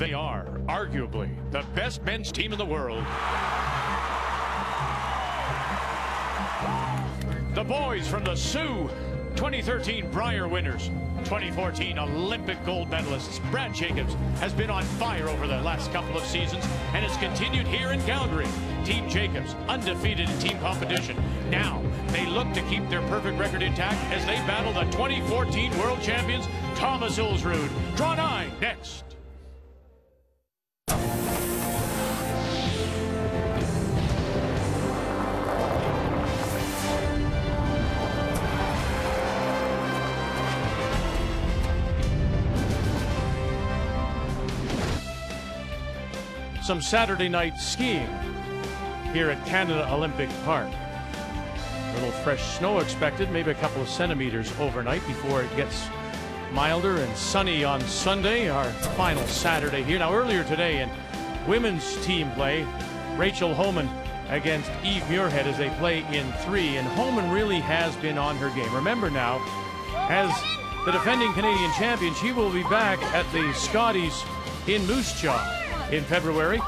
They are arguably the best men's team in the world. The boys from the Soo 2013 Brier winners, 2014 Olympic gold medalists. Brad Jacobs has been on fire over the last couple of seasons and has continued here in Calgary. Team Jacobs undefeated in team competition. Now they look to keep their perfect record intact as they battle the 2014 world champions Thomas Ulsrud. Draw nine next. Some Saturday night skiing here at Canada Olympic Park. A little fresh snow expected, maybe a couple of centimeters overnight before it gets milder and sunny on Sunday, our final Saturday here. Now, earlier today in women's team play, Rachel Homan against Eve Muirhead as they play in three, and Homan really has been on her game. Remember now, as the defending Canadian champion, she will be back at the Scotties in Moose Jaw in February.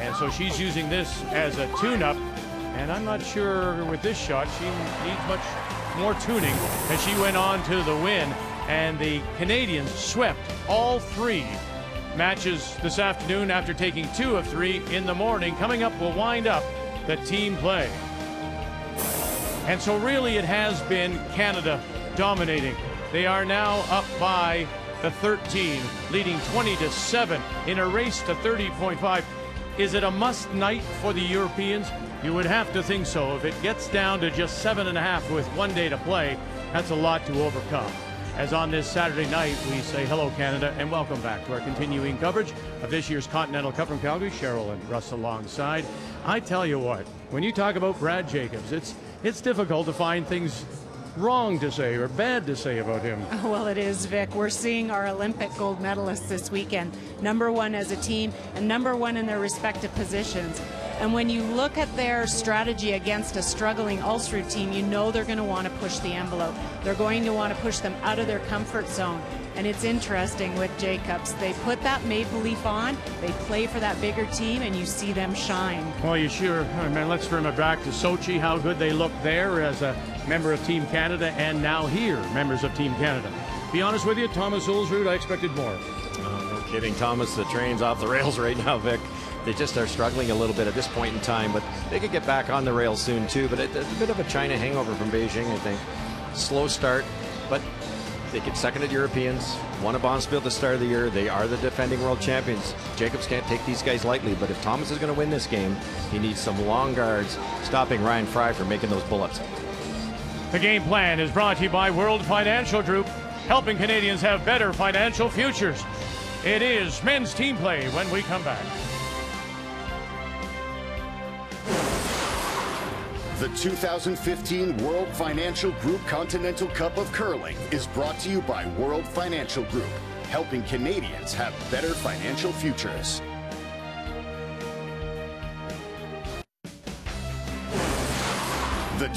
And so she's using this as a tune-up. And I'm not sure with this shot, she needs much more tuning as she went on to the win. And the Canadians swept all three matches this afternoon after taking two of three in the morning. Coming up, we'll wind up the team play. And so really it has been Canada dominating. They are now up by the 13, leading 20 to 7 in a race to 30.5. Is it a must night for the Europeans? You would have to think so. If it gets down to just seven and a half with one day to play, that's a lot to overcome. As on this Saturday night, we say hello, Canada, and welcome back to our continuing coverage of this year's Continental Cup from Calgary. Cheryl and Russ alongside. I tell you what, when you talk about Brad Jacobs, it's it's difficult to find things wrong to say or bad to say about him? Well, it is, Vic. We're seeing our Olympic gold medalists this weekend, number one as a team and number one in their respective positions. And when you look at their strategy against a struggling Ulsrud team, you know they're going to want to push the envelope. They're going to want to push them out of their comfort zone. And it's interesting with Jacobs. They put that maple leaf on, they play for that bigger team, and you see them shine. Well, you sure. I mean, let's turn it back to Sochi, how good they looked there as a member of Team Canada, and now here, members of Team Canada. Be honest with you, Thomas Ulsrud, I expected more. Oh, no kidding, Thomas. The train's off the rails right now, Vic. They just are struggling a little bit at this point in time, but they could get back on the rails soon too. But it's a bit of a China hangover from Beijing, I think. Slow start, but they get second at Europeans, won a Bonspiel the start of the year. They are the defending world champions. Jacobs can't take these guys lightly, but if Thomas is going to win this game, he needs some long guards stopping Ryan Fry from making those bullets. The game plan is brought to you by World Financial Group, helping Canadians have better financial futures. It is men's team play when we come back. The 2015 World Financial Group Continental Cup of Curling is brought to you by World Financial Group, helping Canadians have better financial futures.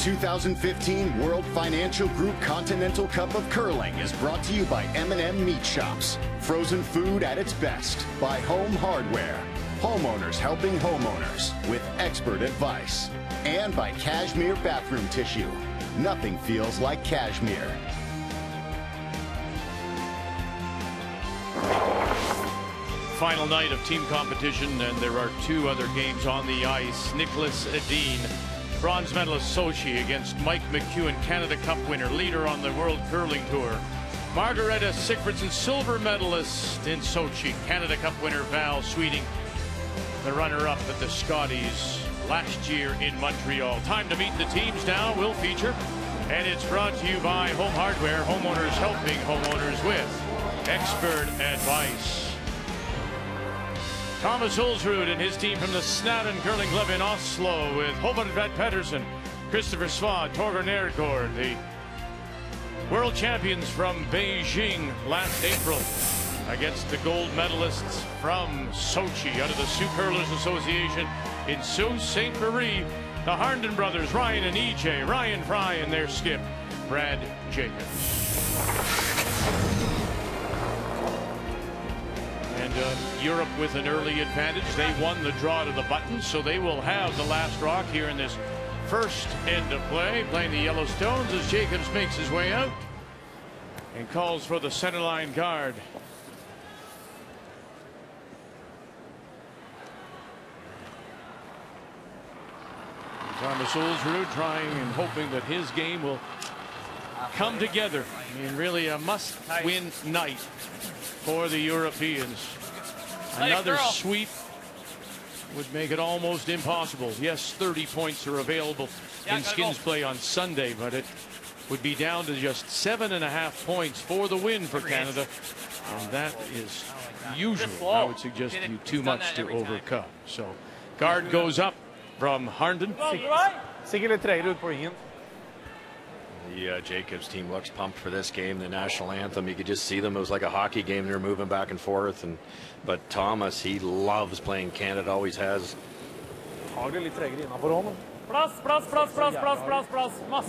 2015 World Financial Group Continental Cup of Curling is brought to you by M&M Meat Shops. Frozen food at its best by Home Hardware. Homeowners helping homeowners with expert advice and by Cashmere Bathroom Tissue. Nothing feels like cashmere. Final night of team competition, and there are two other games on the ice. Niklas Edin, bronze medalist Sochi against Mike McEwen, Canada Cup winner, leader on the World Curling Tour. Margareta Sigfridsson, silver medalist in Sochi, Canada Cup winner Val Sweeting, the runner-up at the Scotties last year in Montreal. Time to meet the teams now will feature, and it's brought to you by Home Hardware, homeowners helping homeowners with expert advice. Thomas Ulsrud and his team from the Snarøen Curling Club in Oslo with Håvard Vad Petersson, Christoffer Svae, Torger Nergård, the world champions from Beijing last April against the gold medalists from Sochi under the Soo Curlers Association in Sault Ste. Marie. The Harnden brothers, Ryan and EJ, Ryan Fry and their skip, Brad Jacobs. And uh, Europe with an early advantage. They won the draw to the button, so they will have the last rock here in this first end of play. Playing the Yellowstones as Jacobs makes his way out and calls for the centerline guard. Thomas Ulsrud trying and hoping that his game will come together. I mean, really a must-win night for the Europeans. Another sweep would make it almost impossible. Yes, 30 points are available in skins play on Sunday, but it would be down to just seven and a half points for the win for Canada. And that is usually, I would suggest you, too much to overcome. So guard goes up from Harnden. The uh, Jacobs team looks pumped for this game, the national anthem. You could just see them. It was like a hockey game. They're moving back and forth. And but Thomas, he loves playing Canada. Always has.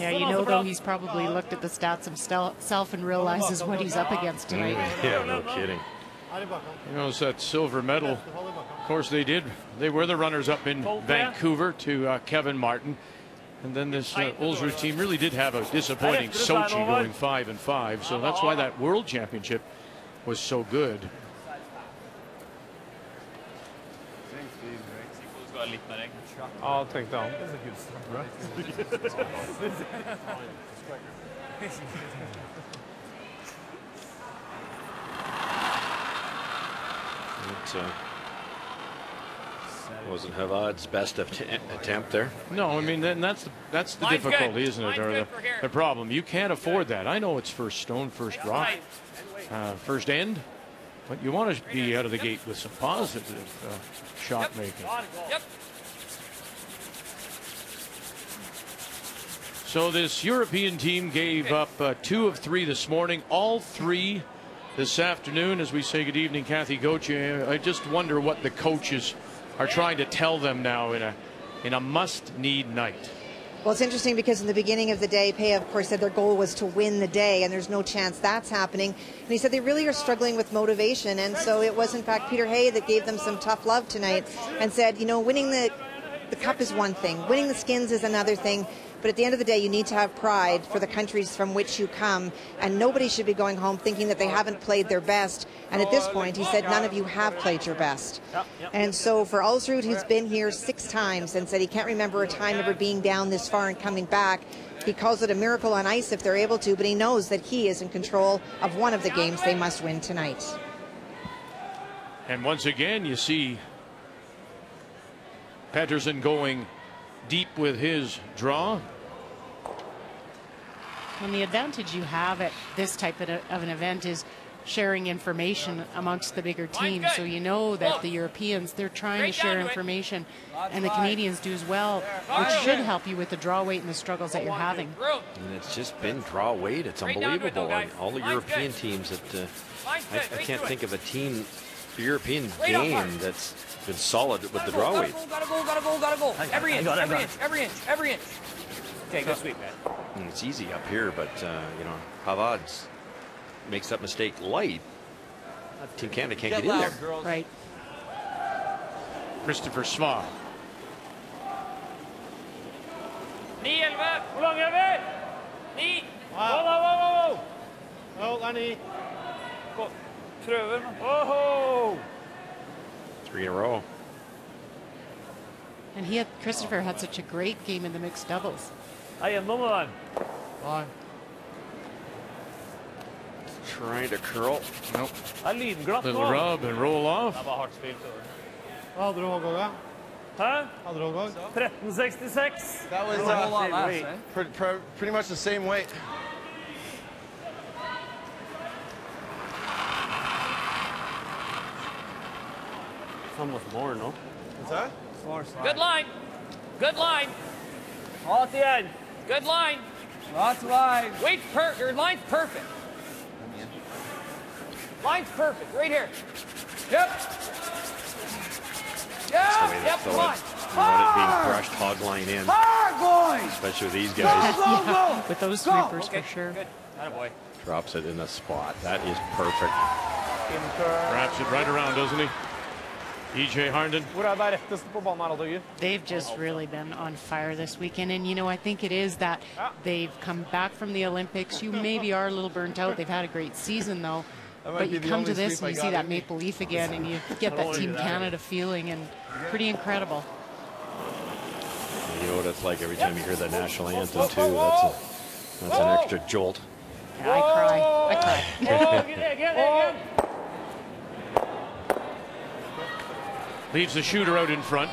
Yeah, you know, though, he's probably looked at the stats himself and realizes what he's up against tonight. Yeah, no kidding. You know, it's that silver medal. Of course, they did. They were the runners up in Vancouver to uh, Kevin Martin. And then this uh, Ulsrud team really did have a disappointing Sochi going five and five. So that's why that world championship was so good. Ja, tänkte han. It uh, wasn't Håvard's best att attempt there. No, I mean then that's the, that's the difficulty, isn't it, or the, the problem? You can't afford that. I know it's first stone, first rock, uh, first end, but you want to be out of the gate with some positive uh, shot making. So this European team gave up uh, two of three this morning, all three this afternoon. As we say good evening, Kathy Gauthier, I just wonder what the coaches are trying to tell them now in a in a must-need night. Well, it's interesting because in the beginning of the day, Pay, of course, said their goal was to win the day, and there's no chance that's happening. And he said they really are struggling with motivation. And so it was, in fact, Peter Hay that gave them some tough love tonight and said, you know, winning the, the cup is one thing, winning the skins is another thing. But at the end of the day, you need to have pride for the countries from which you come, and nobody should be going home thinking that they haven't played their best. And at this point, he said, none of you have played your best. And so for Ulsrud, who's been here six times and said he can't remember a time ever being down this far and coming back, he calls it a miracle on ice if they're able to, but he knows that he is in control of one of the games they must win tonight. And once again, you see Petersson going deep with his draw. And the advantage you have at this type of, of an event is sharing information amongst the bigger teams. So you know that the Europeans, they're trying to share information, and the Canadians do as well, which should help you with the draw weight and the struggles that you're having. And it's just been draw weight. It's unbelievable. All the European teams that uh, I, I can't think of a team, European game that's been solid with the draw weight. Gotta go, gotta go, gotta go. Every inch, every inch, every inch, every inch. Okay, good sweep, man. It's easy up here, but uh, you know, Håvard's makes that mistake light. Team Canada can't get, in there. Right. Christoffer Svae. Ni elva. Hur lång är vi? Ni. Wow, wow, wow, wow. Ja, ni. Pröver man. Oh! Three in a row. And he had Christopher had such a great game in the mixed doubles. Hej, en nummer Nei. Trying to curl. Nope. Det er lydglatt Little rub and roll off. Det var hardt spilt. Hva hadde du Håkon? da? Hæ? Hadde du Håkon? 1366. That was uh, pre- pre- pretty much the same weight. Almost more, no? What's that? Good line. Good line. All at the end. Good line. Lots of line. Wait, per your line's perfect. Line's perfect. Right here. Yep. That's Yep. Yep. Come on. it. You want it being crushed hog line in, Hard, boys! especially with these guys. yeah, with those sweepers Okay. for sure. Good. Atta boy. Drops it in the spot. That is perfect. Wraps it right around, doesn't he? EJ Harnden. Hvor det rettest på banen her, Altoger? They've just really been on fire this weekend. And, you know, I think it is that they've come back from the Olympics. You maybe are a little burnt out. They've had a great season, though. But you come to this and you see that. Maple Leaf again, and you get that Team Canada feeling, and pretty incredible. You know what it's like every time you hear the national anthem too. That's a, that's an extra jolt. Yeah, I cry. I cry. Leaves the shooter out in front.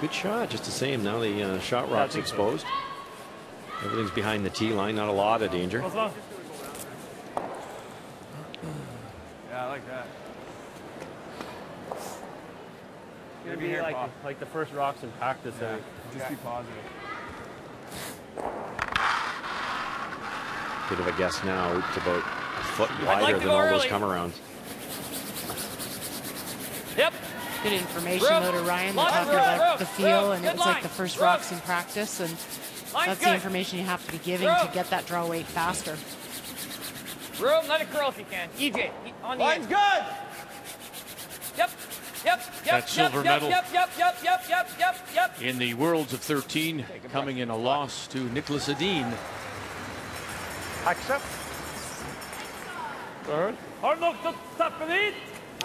Good shot, just the same. Now the uh, shot rock's exposed. Everything's behind the tee line. Not a lot of danger. Yeah, I like that. It's Gonna be like, like the first rocks in practice. Yeah. Just be positive. Bit of a guess now. It's about a foot wider to than go all those come arounds. Yep. Good information, Rope. though, to Ryan. They're talking about rope, the feel, rope. and Good it's like line. the first Rope. rocks in practice, and Line's that's the information you have to be giving Rope. to get that draw weight faster. Room, let it curl if you can. EJ, on the Line's end. good. Yep. Yep. Yep. That silver yep, medal. Yep. Yep. Yep. Yep. Yep. Yep. Yep. in the Worlds of 13, coming in a loss to Niklas Edin. Action. Har nok til å tappe dit?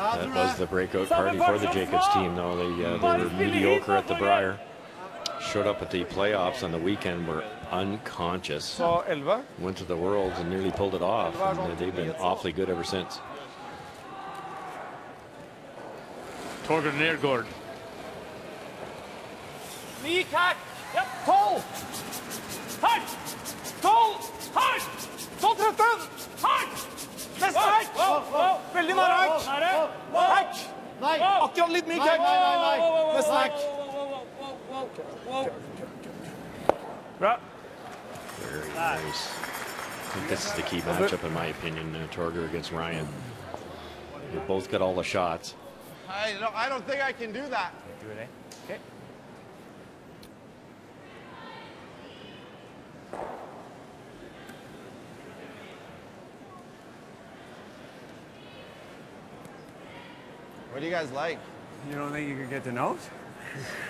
That was the breakout party for the Jacobs team, though. They, uh, they were mediocre at the Brier. Showed up at the playoffs on the weekend, were unconscious. Så 11. Went to the Worlds and nearly pulled it off. And they've been awfully good ever since. Torger Nergård. Ny kart. Yep. Tolv. Hardt. Tolv. Hardt. Tolv, tretten. Hardt. Neste hardt. Veldig nære hack. Hack. Nei. Akkurat litt myk hack. Nesten hack. Bra. Very nice. I think this is the key matchup, in my opinion, uh, Torger against Ryan. They both got all the shots. I don't, I don't think I can do that. What do you guys like? You don't think you could get the nose?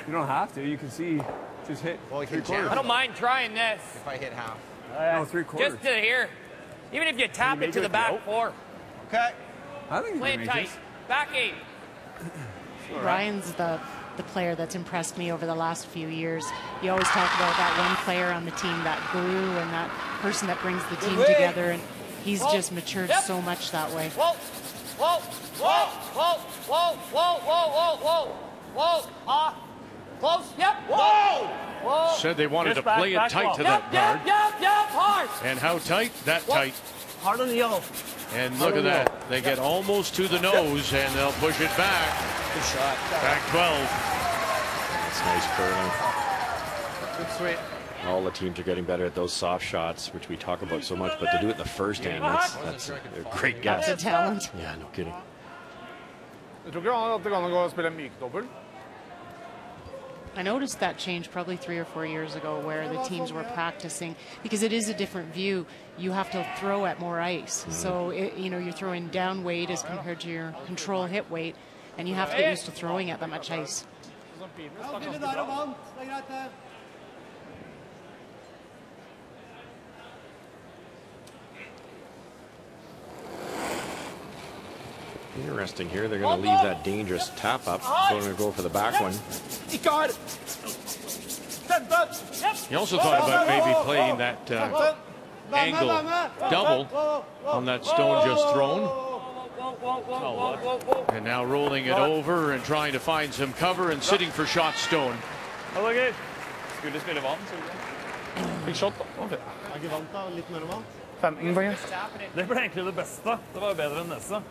You don't have to. You can see. Just hit Well, we three quarters. I don't mind trying this. If I hit half. Oh, no, uh, three quarters. Just to here. Even if you tap it to the back four. Okay. I think you Play it tight. this. Back eight. Ryan's the the player that's impressed me over the last few years. You always talk about that one player on the team, that glue, and that person that brings the team together, and he's Whoa. just matured Yep. so much that way. Whoa. Whoa. Whoa, whoa, whoa, whoa, whoa, whoa, whoa, whoa. Uh, close. Yep. Whoa. Whoa. Said they wanted Just to back, play back it tight whoa. to yep, that guard. Yep, yep, hard. And how tight? That whoa. tight. Hard on the yellow. And look at that—they yep. get almost to the nose, yep. and they'll push it back. Good shot. Back 12. That's nice curling. Good sweep. All the teams are getting better at those soft shots, which we talk about so much, but to do it in the first hand, that's, that's a, a great guess. That's a talent. Yeah, no kidding. Jeg tror ikke at det kan gå og spille mykdobbel. I noticed that change probably three or four years ago where the teams were practicing because it is a different view. You have to throw at more ice. Mm-hmm. So, it, you know, you're throwing down weight as compared to your control hit weight, and you have to get used to throwing at that much ice. Interesting here. They're going to leave that dangerous tap up. Going to go for the back one. Ikke hard. He also thought about maybe playing that uh, angle double on that stone just thrown. And now rolling it over and trying to find some cover and sitting for shot stone. Alligator. Skulle spille vann, så du Fikk shot, da. Ok. Ikke vant da? Litt mer vann? Fem, ingen poeng. Det ble egentlig det beste. Det var jo bedre enn neste.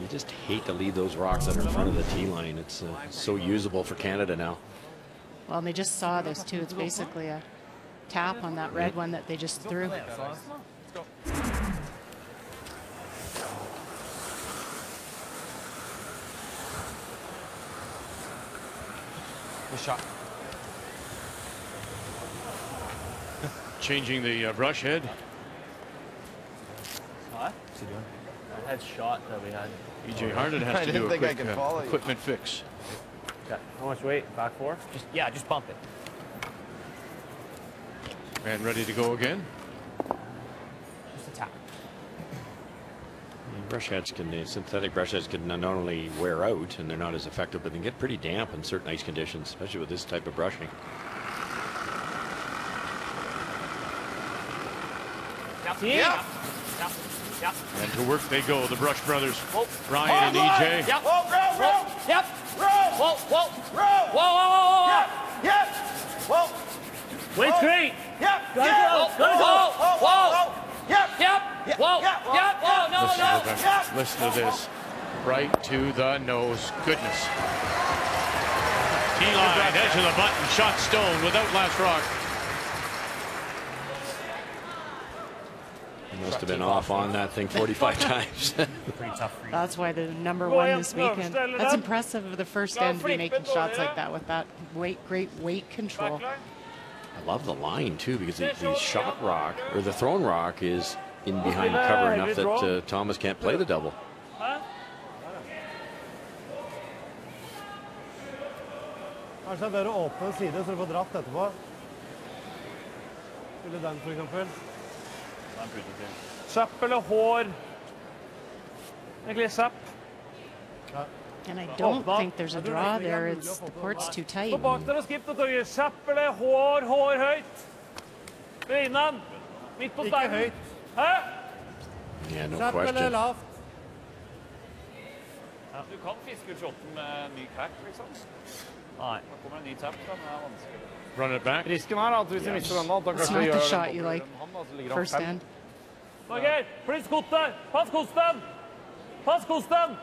You just hate to leave those rocks that are in front of the tee line. It's uh, so usable for Canada now. Well, and they just saw this too. It's basically a tap on that red one that they just threw. Good shot. Changing the uh, brush head. That head shot that we had. EJ Harnden I has to do a think I quick could uh, follow you. equipment fix. Okay. How much weight? Back four? Just, yeah, just bump it. And ready to go again. Just a tap. Brush heads can, synthetic brush heads can not only wear out and they're not as effective, but they can get pretty damp in certain ice conditions, especially with this type of brushing. Yep. Yeah. Yep. Yep. Yep. And to work they go, the Brush brothers, Whoa. Ryan and E Hard EJ. line. Yep. Whoa, row, row. Yep. Row. Whoa, whoa. Row. Whoa, whoa, whoa, whoa. Yep. Yep. Whoa. Weight's great. Yep. Gotta yep. go, Whoa, gotta go. whoa, whoa, whoa. Yep. Yep. Whoa. Yep. Yep. Whoa, no, Listen no. to, them. Yep. Listen to this. Right to the nose. Goodness. T-line, edge of the button, shot stone without last rock. Must have been off on that thing 45 times. Pretty tough for you. That's why they're number one this weekend. That's impressive of the first Go end to be making shots like that with that weight, great weight control. I love the line too because the, the shot rock or the thrown rock is in behind cover enough that uh, Thomas can't play the double. Hæ? Kanskje det er bedre å side så du får dratt etterpå. Spille den, for eksempel. Zapp eller hår? Egentlig zapp. And I don't Oh, think there's a draw there. It's the port's too tight. Bak der og skip til Torgeir. Zapp eller hår, hår høyt. Brynan. Midt på Ikke steinen. høyt. Hæ? Yeah, no Kjapp eller question. lavt? Du kan fiske ut shotten med ny crack, liksom. Nei. Kommer en ny tap, da, men det er vanskelig. Run it back. Risken her er at hvis vi mister denne, at han kanskje gjør shot den you like first fem. Torgeir, flytt skottet. Pass kosten. Pass kosten.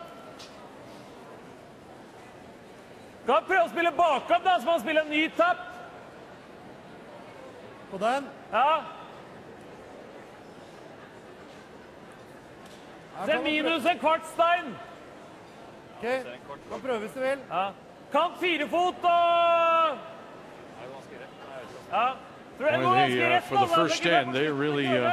Kan prøve å spille bakom, da, så må han spille en ny tapp. På den? Ja. Se minus en kvart stein. Ok, kan prøve hvis du vil. Ja. Kant firefot og Ja. Boy, they, uh, for the first Det er ikke end, they really, uh,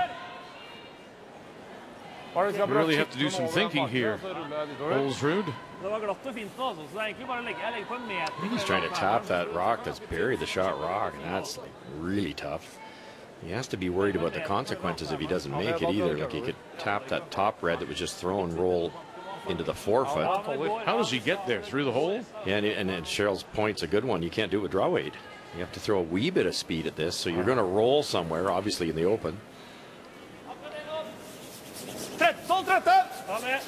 Bare vi skal You prøve really have to do some den over den thinking here. så ruller jeg dit over. Ulsrud. Det var glatt og fint nå, altså. Så det er egentlig bare å legge, jeg legger på en meter. I think he's trying to tap that rock that's buried the shot rock, and that's like really tough. He has to be worried about the consequences if he doesn't make it either. Like he could tap that top red that was just thrown, roll into the forefoot. How does he get there? Through the hole? Yeah, and, and, and Cheryl's point's a good one. You can't do it with draw weight. You have to throw a wee bit of speed at this, so you're going to roll somewhere, obviously in the open. 13, 12, 13! Ta med.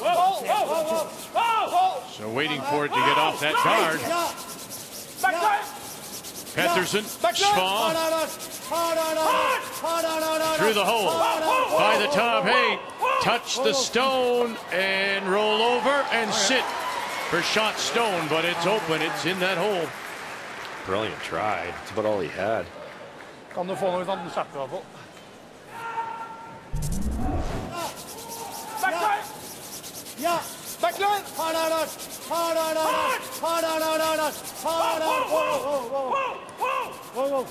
Wow, wow, wow, wow, wow. So waiting for it to get off that guard. Hard, hard. through the hole. By the top, hey, touch the oh. stone and roll over and sit for shot stone, but it's open. It's in that hole. Brilliant try. That's about all he had. Kan du få noe hvis han chatter i hvert fall. Backside! Ja. Backline! Hard, hard, hard. Hard, hard, hard. Hard, hard, hard. Whoa, whoa, whoa. Whoa, whoa.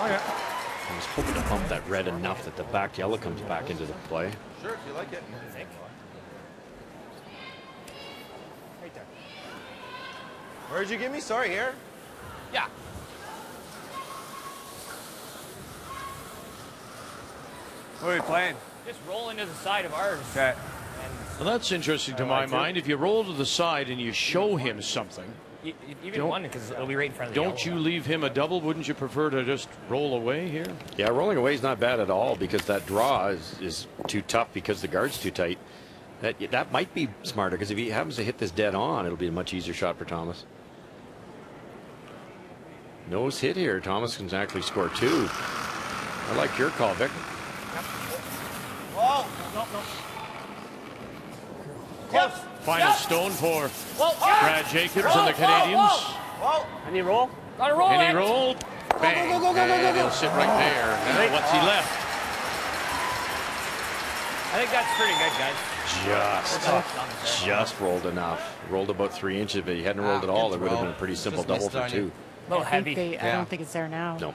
I was hoping to pump that red enough that the back yellow comes back into the play. Sure, if you like it. right there Where'd you give me? Sorry, here. Yeah. What are we playing? Just rolling to the side of ours. Okay. Well, that's interesting to my mind. If you roll to the side and you show him something, Y- y- Even Don't- one, because it'll be right in front of the don't you yellow. leave him a double? Wouldn't you prefer to just roll away here? Yeah, rolling away is not bad at all because that draw is, is too tough because the guard's too tight. That that might be smarter because if he happens to hit this dead on, it'll be a much easier shot for Thomas. Nose hit here. Thomas can actually score two. I like your call, Vic. Oh, no, no. Final stone for Whoa, yeah. Brad Jacobs Whoa, and the Canadians. Whoa, Any roll? Gotta roll And it. he rolled. Bang. go, go, go, go, and he'll sit right there. Now, what's he left? I think that's pretty good, guys. Just, just rolled enough. Rolled about three inches. If he hadn't rolled at all, it would have been a pretty simple Just double for two. A little I heavy. think they, I don't think it's there now. No.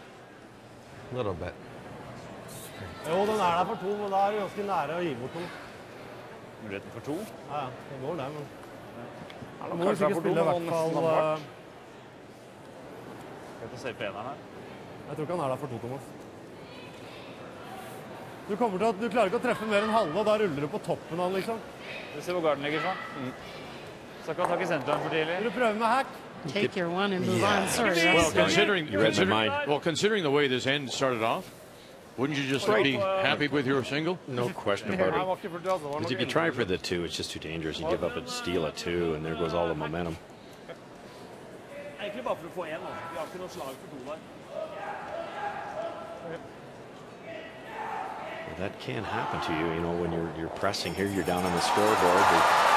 A little bit. Jo, den er der for to, men da er det ganske nære å gi bort to. Muligheten for to? Ja, ja. Det går, det, men Ja, Da må kanskje sikkert spille i men hvert nesten fall eh, Skal vi se på eneren her. Jeg tror ikke han er der for to, Thomas. Du, kommer til at, du klarer ikke å treffe mer enn halve, og da ruller du på toppen av den, liksom. Vi ser hvor garden ligger sånn. Skal ikke ha tak i senteren for tidlig. Vil du prøve med hack? Take your one and move Yeah. on. Sorry, Well, considering, You read my considering well, considering the way this end started off, wouldn't you just Right. be happy with your single? No question about it. var ikke for jazz, det var Because if you try for the two, it's just too dangerous. You give up a steal at two, and there goes all the momentum. Egentlig bare for å få én. Altså. Vi har ikke noe slag for to der. But that can happen to you, you know, when you're you're pressing here, you're down on the scoreboard.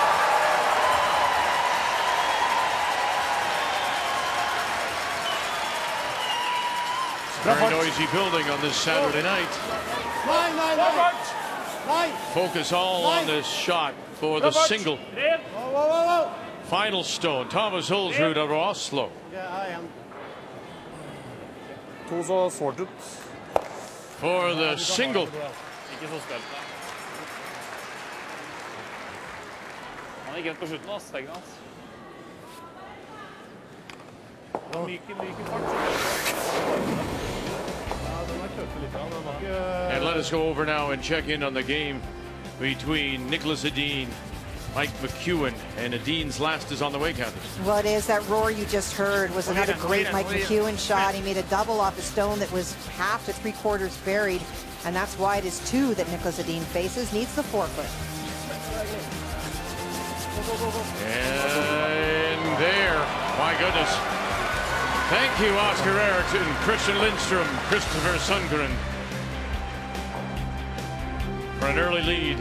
Very noisy building on this Saturday night. Focus all on this shot for the single. Final stone, Thomas Ulsrud of Oslo. Ok, jeg en. To så. For the single. Ikke så spilt, da. Han gikk rett på slutten, ass. Steggen hans. Myke, myke fart. And let us go over now and check in on the game between Niklas Edin, Mike McEwen, and Edin's last is on the way, Kathy. Well, it is that roar you just heard was oh, another great Mike oh, McEwen shot. He made a double off a stone that was half to three quarters buried, and that's why it is two that Niklas Edin faces. Needs the forefoot. And there, my goodness. Thank you, Oskar Eriksson, Kristian Lindström, Christoffer Sundgren, for an early lead.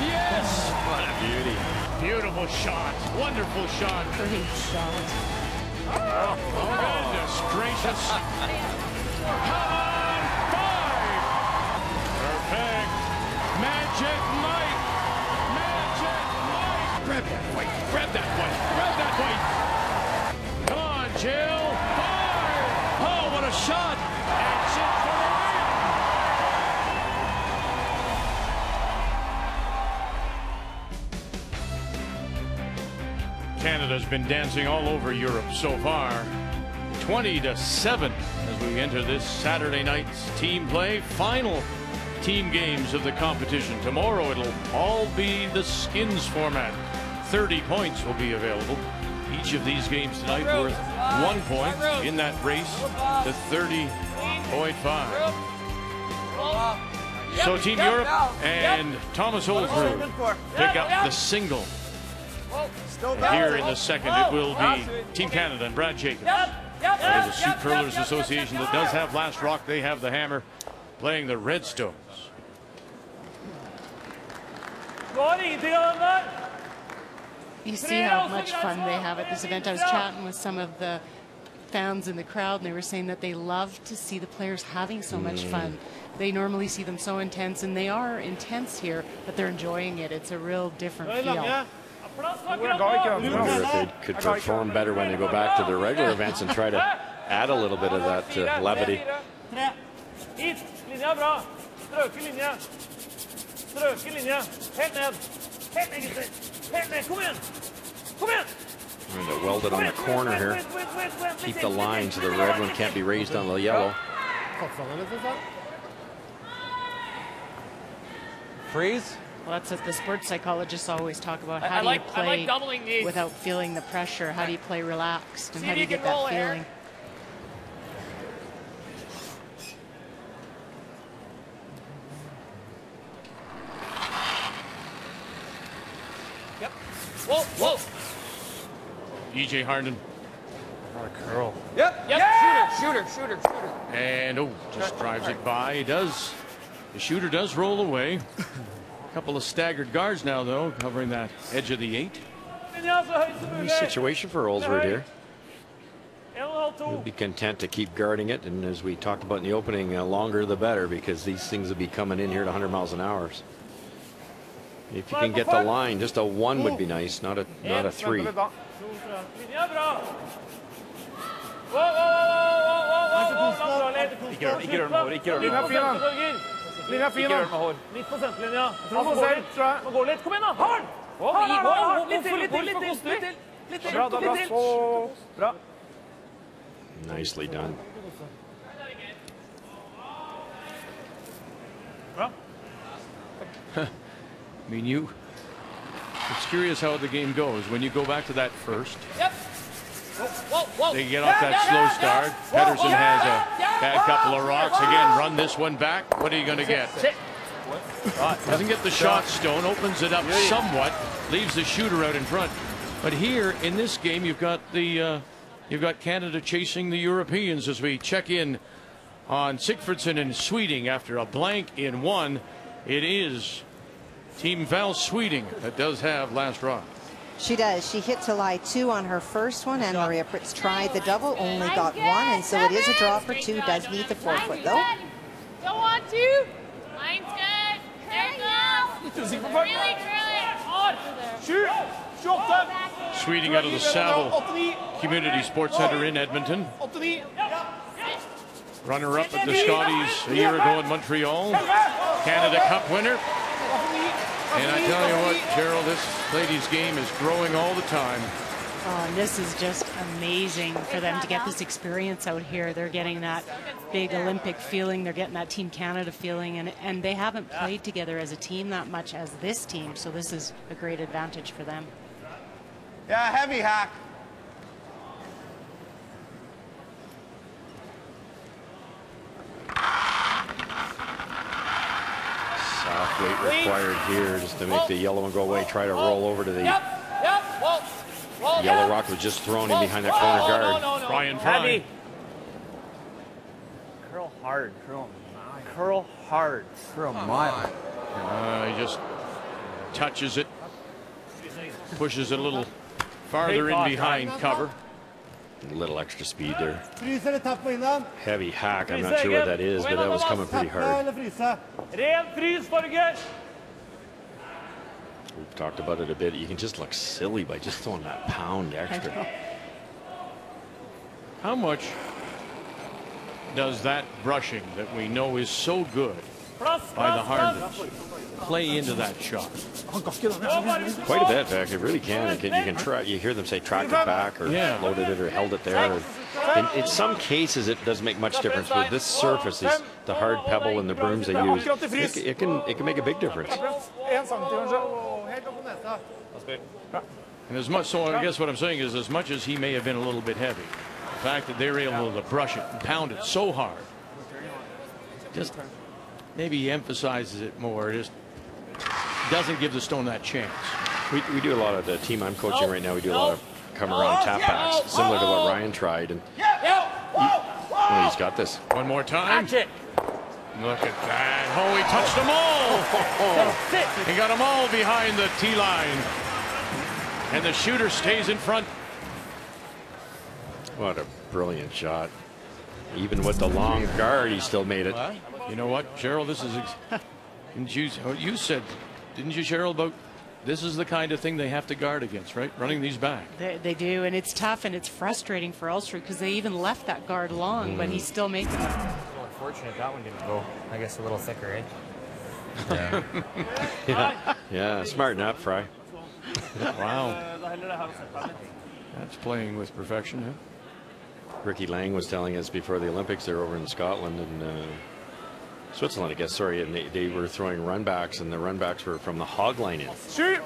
Yes! What a beauty. Beautiful shot. Wonderful shot. Great shot. Oh, goodness gracious. Come on, five. Perfect. Magic Mike. Magic Mike. Grab that white. Grab that white. Grab that white. Come on, Jill. Canada's been dancing all over Europe so far. 20 to 7 as we enter this Saturday night's team play. Final team games of the competition. Tomorrow it'll all be the skins format. 30 points will be available. Each of these games tonight worth one point in that race to 30.5. So Team Europe and Thomas Ulsrud pick up the single. And here in the second, it will be Team Canada and Brad Jacobs. That is a Shoot Curlers Association that does have Last Rock. They have the hammer playing the Redstones. Du har ingenting av den der. You see how much fun they have at this event. I was chatting with some of the fans in the crowd, and they were saying that they love to see the players having so much mm. fun. They normally see them so intense, and they are intense here, but they're enjoying it. It's a real different feel. Plass I wonder if they could perform better when they go back to their regular events and try to add a little bit of that uh, levity. Tre. Hit. Linja bra. Strøken linje. Strøken linje. Helt ned. Helt ned, gutter. Helt ned. Kom igjen. Kom ign! Trying to weld it on the corner here. Keep the line so the red one can't be raised on the yellow. Freeze. Well, that's what the sports psychologists always talk about. How I do like- you play like doubling these. without feeling the pressure? How do you play relaxed? And See how do you you get that here. feeling? Yep. Whoa, whoa. EJ Harnden. What a curl. Yep, yep. Shooter, shooter, shooter, shooter. And oh, just drives it by. He does. The shooter does roll away. A couple of staggered guards now, though, covering that edge of the eight. Linja så høyt som Nice situation for Ulsrud here. En og en halv, to. He'll be content to keep guarding it, and as we talked about in the opening, uh, longer the better because these things will be coming in here at 100 miles an hour. If you can get the line, just a one would be nice, not a not a three. Linja er bra. Fin, da. Linja fin, Ikke da. rør med hår. Midt på senterlinja. Han på går litt. tror jeg. Han går litt. Kom igjen, da. Hard! Å, Hard, hard, hard, hard. Litt til, litt til, litt til, litt til. Litt til, Bra, da, bra. Så bra. Nicely done. I mean, you. It's curious how the game goes. When you go back to that first, Yep. They get off that slow start. Petersson has a bad couple of rocks. Again, run this one back. What are you going to get? Doesn't get the shot stone, opens it up somewhat, leaves the shooter out in front. But here in this game, you've got the uh, you've got Canada chasing the Europeans as we check in on Sigfridsson and Sweeting after a blank in one. It is Team Val Sweeting that does have last rock. She does. She hit to lie two on her first one, and Maria Prytz tried the double, only got one, and so it is a draw for two. Does need the four foot though. Don't want to. Line's good. There you go. Really, really hard. Shoot. 28. Sweeting out of the Saville Community Sports Center in Edmonton. Runner up at the Scotties a year ago in Montreal. Canada Cup winner. And I tell you what, Gerald, this ladies' game is growing all the time. Oh, and this is just amazing for them to get this experience out here. They're getting that big Olympic feeling. They're getting that Team Canada feeling, and and they haven't played together as a team that much as this team. So this is a great advantage for them. Yeah, heavy hack. Soft weight required here just to make the yellow one go away. Try to roll over to the Yep, yep. Whoa. Whoa, yellow rock was just thrown in behind that corner no, guard. no, no, no. Brian Heavy. Curl hard. Curl. Curl hard. For a mile. Uh, he just touches it, pushes it a little farther in behind cover. A little extra speed there. Fryse eller tapp på innan? Heavy hack. I'm not sure what that is, but that was coming pretty hard. eller fryse? Ren frys, Torgeir. We've talked about it a bit. You can just look silly by just throwing that pound extra. How much does that brushing that we know is so good Plass, by the plass, Harmons play into that shot? Quite a bit, in fact. It really can. It can you can try. You hear them say tracked it back or Yeah. loaded it or held it there. In, in some cases, it doesn't make much difference. but this surface, is the hard pebble and the brooms they use, it, it can it can make a big difference. En centimeter, kanskje. Helt opp på nesa. And as much, so I guess what I'm saying is, as much as he may have been a little bit heavy, the fact that they're able to brush it and pound it so hard, just maybe he emphasizes it more. Just doesn't give the stone that chance. We, we do a lot of the team I'm coaching right now. We do a lot of come around tap backs, similar to what Ryan tried, and well, he's got this. One more time. Catch it. Look at that. Oh, he touched them all. He got them all behind the T line. And the shooter stays in front. What a brilliant shot! Even with the long guard, he still made it. You know what, Cheryl? This is. Ex- didn't you, oh, you said, didn't you, Cheryl, about this is the kind of thing they have to guard against, right? Running these back. They, they do, and it's tough and it's frustrating for Ulsrud because they even left that guard long, but he's still making it. Unfortunate that one didn't go. I guess a little thicker, eh? Yeah, yeah, yeah. smarten up, Fry. Wow. Da heller det her å sette den. That's playing with perfection, huh? Ricky Lang was telling us before the Olympics they're over in Scotland and uh, Switzerland, I guess. Sorry, and they, they were throwing runbacks, and the runbacks were from the hog line in Shoot.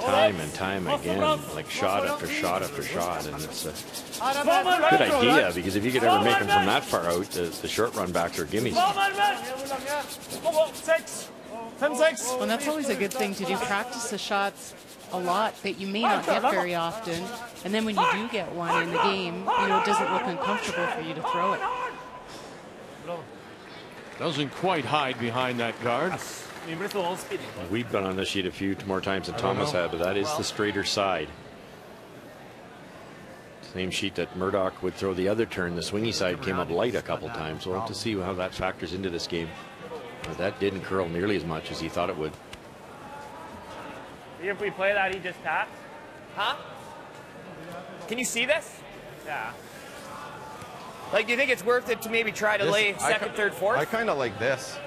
time and time again, like shot after shot after shot, and it's a good idea because if you could ever make them from that far out, the, the short run backs are gimmies. Svamarmen. Kom on, seks. Fem, seks. Well, and that's always a good thing to do. Practice the shots a lot that you may not get very often, and then when you do get one in the game, you know, it doesn't look uncomfortable for you to throw it. Doesn't quite hide behind that guard. Vi blir stående og spinne. We've been on this sheet a few more times than Thomas had, but that is the straighter side. Same sheet that Murdoch would throw the other turn. The swingy side came up light a couple times. We'll have to see how that factors into this game. But that didn't curl nearly as much as he thought it would. If we play that, he just taps? Huh? Can you see this? Yeah. Like, do you think it's worth it to maybe try to This- lay second, ki- third, fourth? I kind of like this.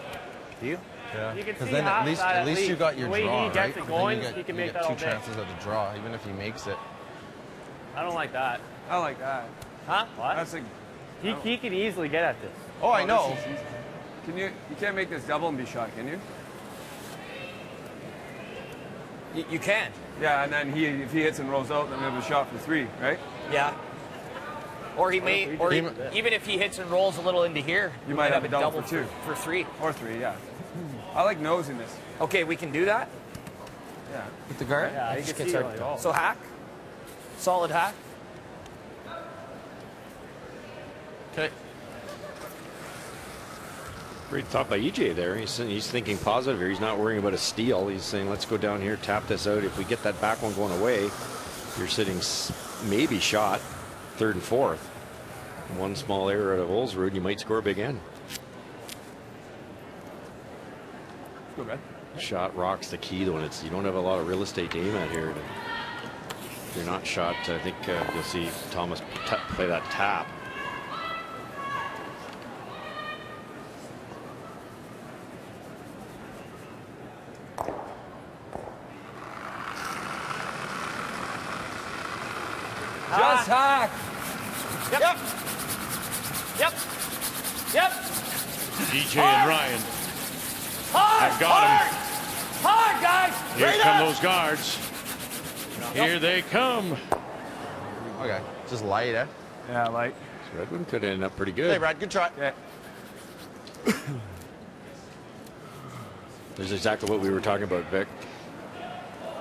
Do you? Yeah. You can Because see then at least at at least you got your The way he draw, gets right? it 'Cause going, then you get, he can you make get that two all day. chances at the draw, even if he makes it. I don't like that. I like that. Huh? What? That's like. He, oh. he could easily get at this. Oh, I oh, know. Can you? You can't make this double and be shot, can you? You, you can. Yeah, and then he if he hits and rolls out, then we have a shot for three, right? Yeah. Or he may, or he, even if he hits and rolls a little into here, You we might have a double for, for two. for three. Or three, yeah. I like nosing this. Okay, we can do that Yeah. with the guard. Yeah, you Just can gets see our- like. So hack, solid hack. Okay. Great thought by EJ there. He's, he's thinking positive here. He's not worrying about a steal. He's saying, let's go down here, tap this out. If we get that back one going away, you're sitting maybe shot third and fourth. One small error out of Ulsrud, you might score a big end. Back. Shot rocks the key though, and it's you don't have a lot of real estate game out here. If you're not shot, I think uh, you'll see Thomas play that tap. Just hack. Yep. Yep. Yep. EJ and Ryan Hard. have got him. Hard, guys. Here Straight come up. Those guards. Here they come. Okay, just light, eh? Yeah, like. Redwood could end up pretty good. Hey, good. Brad, good try. Yeah. There's exactly what we were talking about, Vic.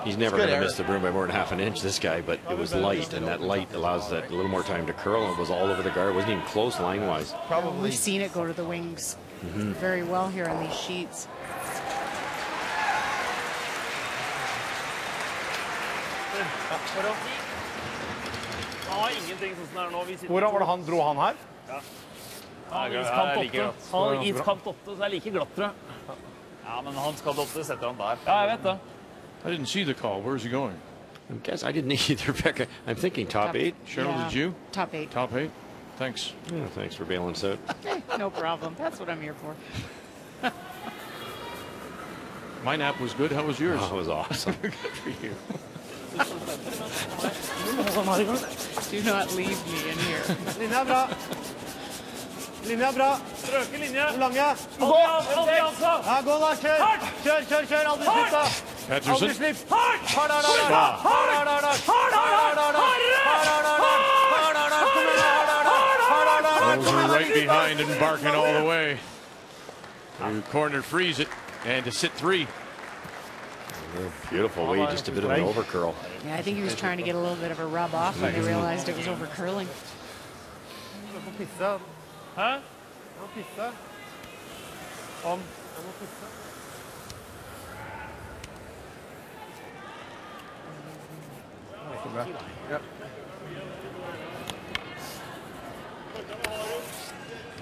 He's never going to miss the broom by more than half an inch, this guy, but it was light, and that light allows that a little more time to curl, it was all over the guard. It wasn't even close line wise. Probably. We've seen it go to the wings very well here on these sheets. Han har ingenting sånn som det er nå. Vi sitter Hvordan var det han dro han her? Han Ja, iskant jeg. Han har iskant åtte, så det er like glatt, tror jeg. Ja, men han skal åtte, setter han der. Ja, jeg vet det. I didn't see the call. Where's he going? I guess I didn't either, Becca. I'm thinking top Top- eight. Cheryl, Yeah. did you? Top eight. Top eight. Thanks. Yeah, thanks for bailing us out. No problem. That's what I'm here for. My nap was good. How was yours? Oh, that was awesome. good for you. Do not leave me in here. Linja er bra. Linja er bra. Strøke linje. Lange. Aldri av, aldri altså. Ja, gå da. Kjør. Kjør, kjør, kjør. Aldri slipp, da. Aldri Petersson. slipp. Hard! Hard, hard, hard, Svae. hard. Hard, hard, hard, hard. Hard, hard, hard. Hard, hard, hard. Hard, hard, hard. Hard, hard, hard. Kom igjen, hard, hard, hard. Hard, hard, hard, hard. Those are right behind and barking all the way. To corner freeze it and to sit three. Beautiful way, just a bit of an overcurl. Yeah, I think he was trying to get a little bit of a rub off when he realized it was over curling. Du får pisse. Hæ? Du må pisse. Om. Jeg må pisse.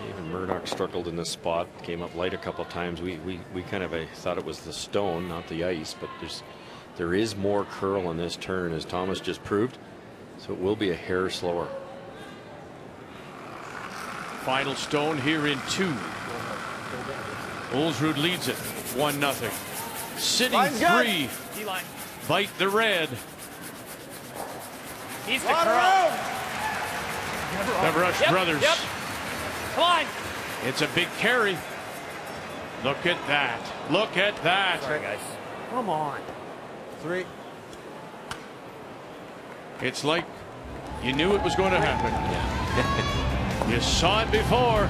Even Murdoch struggled in this spot, came up light a couple of times. We we, we kind of uh, thought it was the stone, not the ice, but there's there is more curl in this turn, as Thomas just proved. So it will be a hair slower. Final stone here in two. Ulsrud leads it, one nothing. Sitting Line's good. three, D-line. bite the red. He's the Water curl. out. The Rush Yep, brothers. Yep. Come on. It's a big carry. Look at that. Look at that. Sorry, guys. Come on. Three. It's like you knew it was going to happen. you saw it before.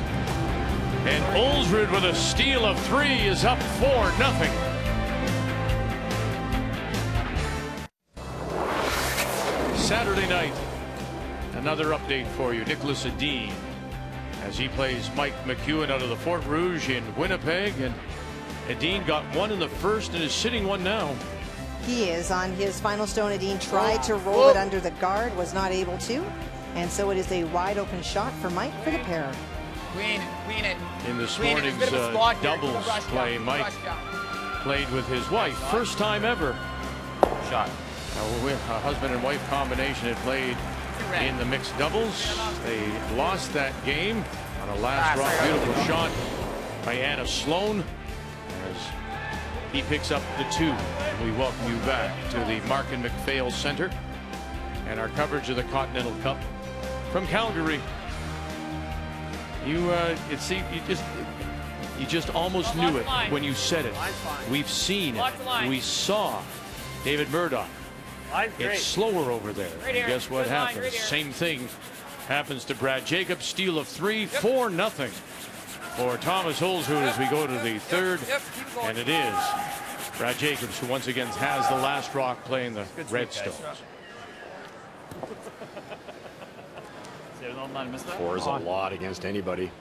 And Ulsrud with a steal of three is up four nothing. Saturday night, another update for you. Niklas Edin as he plays Mike McEwen out of the Fort Rouge in Winnipeg. And Edin got one in the first and is sitting one now. He is on his final stone. Edin tried to roll it under the guard, was not able to. And so it is a wide open shot for Mike for the pair. Queen it, queen it. In this Queen it. There's a morning's bit of a uh, doubles Rush down, play, Mike played with his wife. First time ever. Shot. A, wi- a husband and wife combination had played in the mixed doubles. They lost that game on a last rock beautiful shot by Anna Sloan as he picks up the two. We welcome you back to the Markin MacPhail Center and our coverage of the Continental Cup from Calgary. You, uh, it seemed you just you just almost knew it when you said it. We've seen it. We saw David Murdoch. It's slower over there. Right here. Guess what Good line, happens? right. Same thing happens to Brad Jacobs. Steal of three, four nothing for Thomas Ulsrud as we go to the third, and it is Brad Jacobs who once again has the last rock playing the Good sweep, Redstones. guys. Ser du noen nærmeste? Four is a lot against anybody.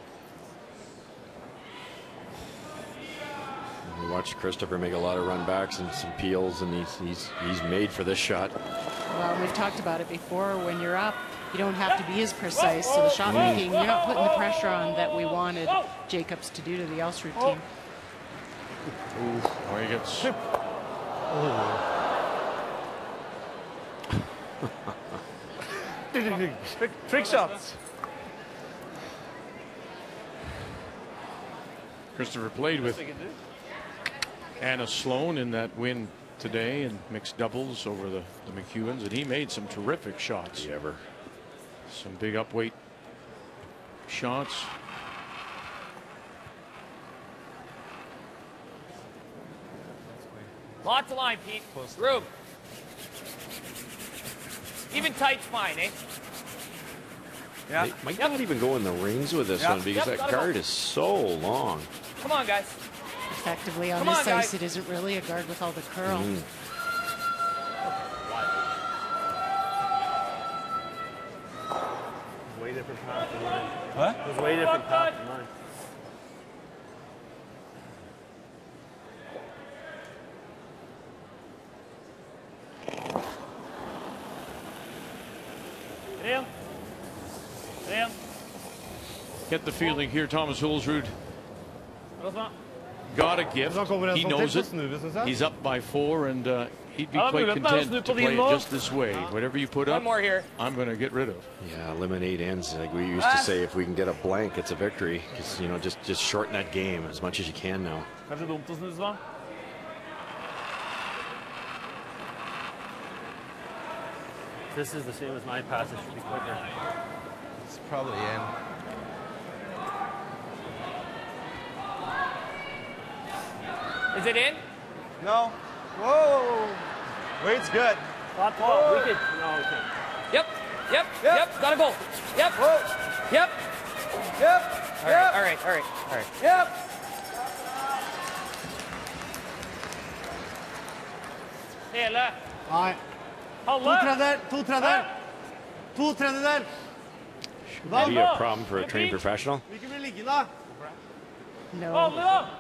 We watched Christoffer make a lot of run backs and some peels, and he's he's he's made for this shot. Well, we've talked about it before. When you're up, you don't have to be as precise. So the shot making, you're not putting the pressure on that we wanted Jacobs to do to the Ulsrud team. Oh, he gets. Oh. trick, trick shots. Christoffer played with Anna Sloan in that win today in mixed doubles over the, the McEwens, and he made some terrific shots. Ever. Some big upweight shots. Lots of line, Pete. Close Room. Even tight's fine, eh? Yeah. They might not even go in the rings with this Yeah. one because Yep, that gotta go. guard is so long. Come on, guys. Effectively on Come this on, guys. ice, it isn't really a guard with all the curl. Mm. Way different path than mine. What? It was way different path than mine. Damn. Damn. Get the feeling here, Thomas Ulsrud Rosa. Got a gift. Dan kommer den He knows it. å snu, synes jeg. He's up by four, and uh, he'd be quite muligheten å content to play it just this way. Whatever you put One up, more here. I'm going to get rid of. Yeah, eliminate ends. Like we used to say, if we can get a blank, it's a victory. Because you know, just just shorten that game as much as you can now. Kanskje dumt å snuse, da? This is the same as my pass. It should be quicker. It's probably in. Is it in? No. Whoa. Weight's good. Top 12. We could. No, we can't. Yep. Yep. Yep. Gotta go. Yep. Yep. Yep. Yep. All right. All right. All right. All right. Yep. Hele. Nei. To Halve. tredjedeler. To tredjedeler. To tredjedeler. Would be a problem for a trained professional. Vi ikke bli liggende. No.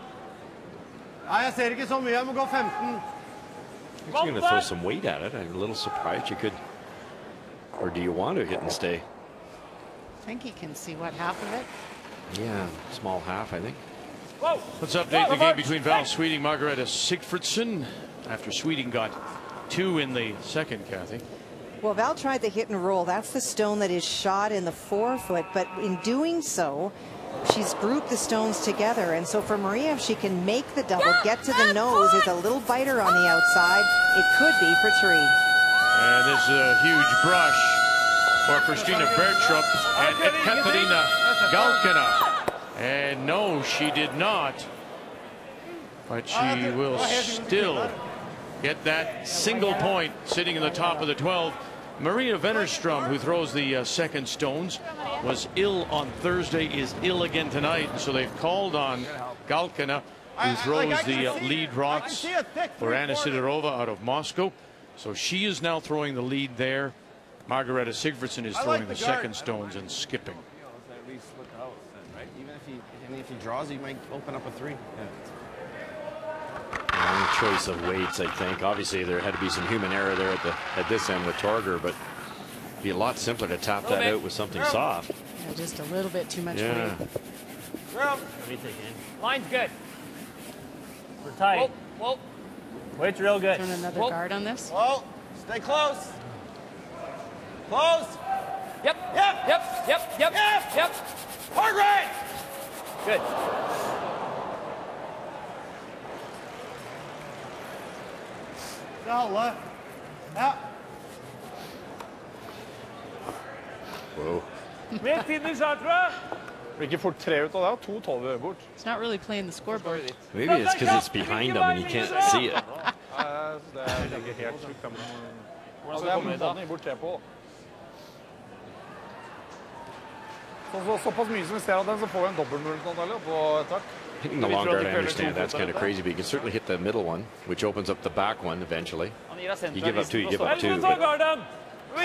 Halve, da. Nei, jeg ser ikke så mye. Jeg må gå 15. He's going to throw some weight at it. I'm a little surprised you could. Or do you want to hit and stay? I think he can see what half of it. Yeah, small half, I think. Whoa. Let's update the game between Val Sweeting, Margaretha Sigfridsson. After Sweeting got two in the second, Kathy. Well, Val tried the hit and roll. That's the stone that is shot in the forefoot. But in doing so, she's grouped the stones together. And so for Maria, if she can make the double, get to the nose, it's a little biter on the outside. It could be for three. And this is a huge brush for Christina Bertrup and Ekaterina Galkina. And no, she did not. But she will still get that single point sitting in the top of the 12. Maria Wennerström, who throws the uh, second stones, was ill on Thursday, is ill again tonight. And So they've called on Galkina, who throws the uh, lead rocks for Anna Sidorova out of Moscow. So she is now throwing the lead there. Margaretha Sigfridsson is throwing like the the second stones and skipping. At least look out, then, right? Even if he, and if he draws, he might open up a three. Wrong choice of weights, I think. Obviously, there had to be some human error there at the at this end with Torger, but it'd be a lot simpler to tap that out with something soft. Yeah, just a little bit too much Yeah. weight. Room. Let me take in. Line's good. We're tight. Whoa. Whoa. Weight's real good. Turn another Whoa. guard on this. Whoa. Stay close. Close. Yep. Yep. Yep. Yep. Yep. Yep. Yep. Hard right. Good. Det er halve. Ja. Whoa. Mer tid i charteret. Blir ikke fort tre ut av det. To tolv bort. It's not really playing the scoreboard. Maybe it's because it's behind him and he can't see it. Så Det ligger helt sjukt. Hvordan Så skal vi komme er hit, da? måten å gi bort tre på. Så, så, såpass mye som vi ser av den, så får vi en dobbeltmulighet antagelig på etter hvert. Hitting the long guard, I understand that's kind of crazy, but you can certainly hit the middle one, which opens up the back one eventually. Han gir deg You give up two, you give up two, but Hvis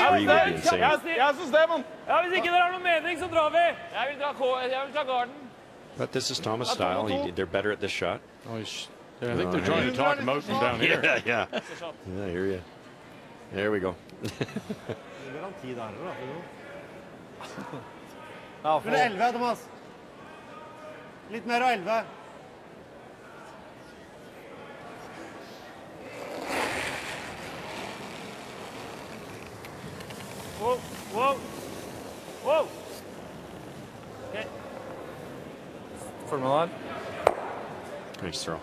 ikke dere har noen mening, så drar vi. Jeg vil dra, garden. But this is Thomas' style. He, they're better at this shot. Oh, he's, I think they're trying to talk him out from down here. Yeah, yeah. Yeah, I hear you. There we go. Under der, da. 11, Thomas. Litt mer av 11. Wow, whoa, whoa. Okay. Følg med der. Nice throw.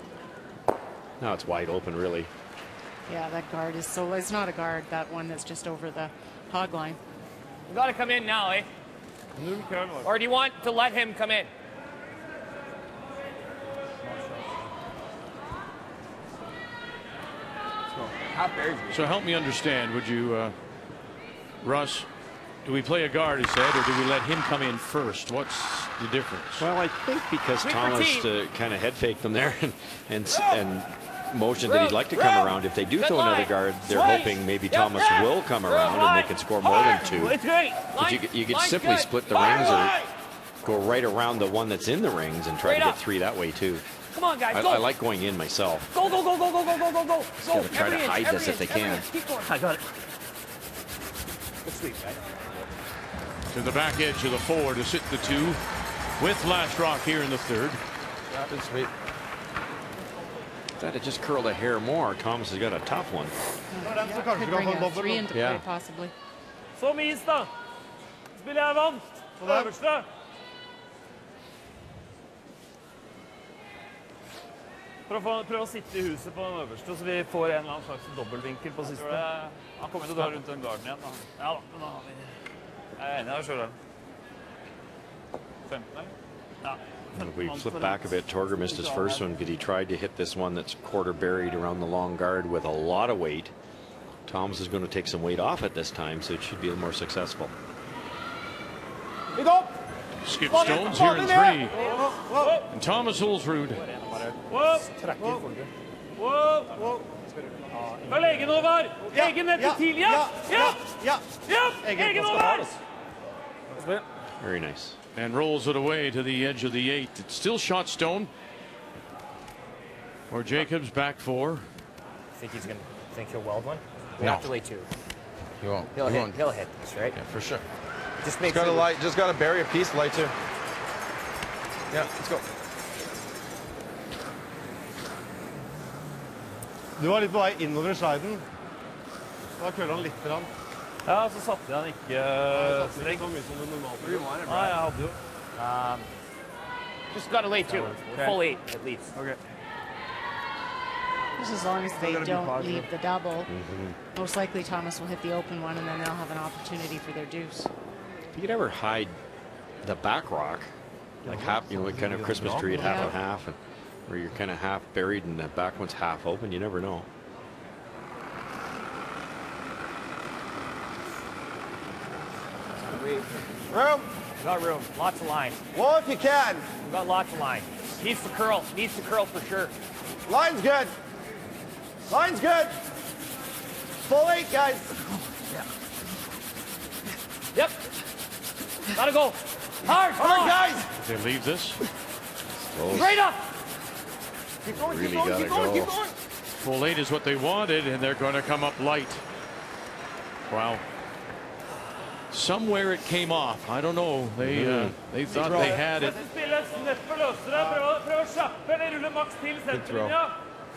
Now it's wide open, really. Yeah, that guard is so. It's not a guard. That one that's just over the hog line. You got to come in now, eh? Or do you want to let him come in? So help me understand, would you, uh, Russ? Do we play a guard, he said, or do we let him come in first? What's the difference? Well, I think because Quick Thomas uh, kind of head faked them there and and, and motioned that he'd like to come around. If they do throw another guard, they're hoping maybe Thomas will come around and they can score more than two. It's great. But you, could- you could simply split the rings or go right around the one that's in the rings and try to get three that way too. Come on, guys, I, go. I like going in myself. Go, go, go, go, go, go, go, go, go. Go. gotta try to hide this if they can. Keep going. I got it. Good sweep, right? To the back edge of the four to sit the two with last rock here in the third. Good sweep. That had just curled a hair more. Thomas has got a tough one. Could bring a three into play Yeah. possibly. Som is, da. Spiller jeg vant. Øverste. Prøv å, få, prøv å sitte i huset på den øverste, så vi får en eller annen slags dobbeltvinkel på siste. Han kommer til å dra rundt den garden igjen. da. Ja da, men da har vi Jeg er enig i det sjøl. 15, eller? Ja. If we flip back a bit, Torger missed his first one because he tried to hit this one that's quarter buried around the long guard with a lot of weight. Thomas is going to take some weight off at this time, so it should be a little more successful. Skip Stones here in ball three. ned. Whoa, whoa. And Thomas Ulsrud. Whoa. Whoa. Følg over. Egen ned er til TIL. Ja! Ja! Ja! Ja! Egen over! Very nice. And rolls it away to the edge of the eight. It's still shot stone. Or Jacobs back four. Think he's gonna think he'll weld one? We No. have to lay two. He won't. He'll he hit. won't. He'll hit this, right? Yeah, for sure. Just make Just gotta light. Just gotta bury a piece. Light too. Yeah, let's go. Du var litt på vei innover i sliden. Da kølla han litt. Grann. Ja, så satte jeg den ikke Ja, satte ikke eh, så mye som det normalt er. Nei, jeg hadde jo Um, just gotta lay two. Okay. Full eight at least. Okay. Just as long as they don't positive. leave the double, mm-hmm. most likely Thomas will hit the open one, and then they'll have an opportunity for their deuce. If you could ever hide the back rock, like half, you know, like kind of Christmas tree at half and half, and where you're kind of half buried and the back one's half open, you never know. Room. We got room. Lots of line. Well, if you can. We got lots of line. Needs to curl. Needs to curl for sure. Line's good. Line's good. Full eight, guys. Yep. Gotta go. Hard. Come Hard, on. guys. If they leave this, Straight up. Keep going, Really keep going, gotta keep going, keep go. going. full eight is what they wanted, and they're going to come up light. Wow. Somewhere it came off. I don't know. They uh, they thought they had it. Dette spilles neppe løsere. Prøv, å- prøv å kjappe eller rulle maks til senterlinja.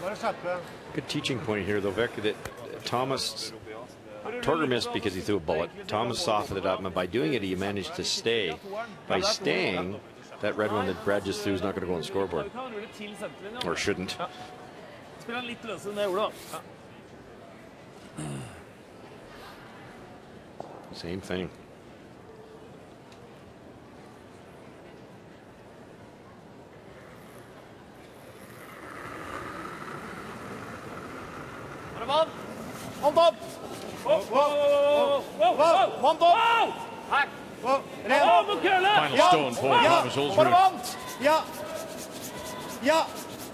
Bare skjerpe. Good teaching point here, though, Vic. That Thomas Torger missed because he threw a bullet. Thomas softened it up, and by doing it, he managed to stay. By staying, that red one that Brad just threw is not going to go on the scoreboard. Or shouldn't. Spiller han litt løsere enn det jeg gjorde, da. Same thing. Er det vann? Hånd opp! Hånd opp! Her. Av med kølle! Final stone for Thomas Var det Ulsrud. varmt? Ja. Ja.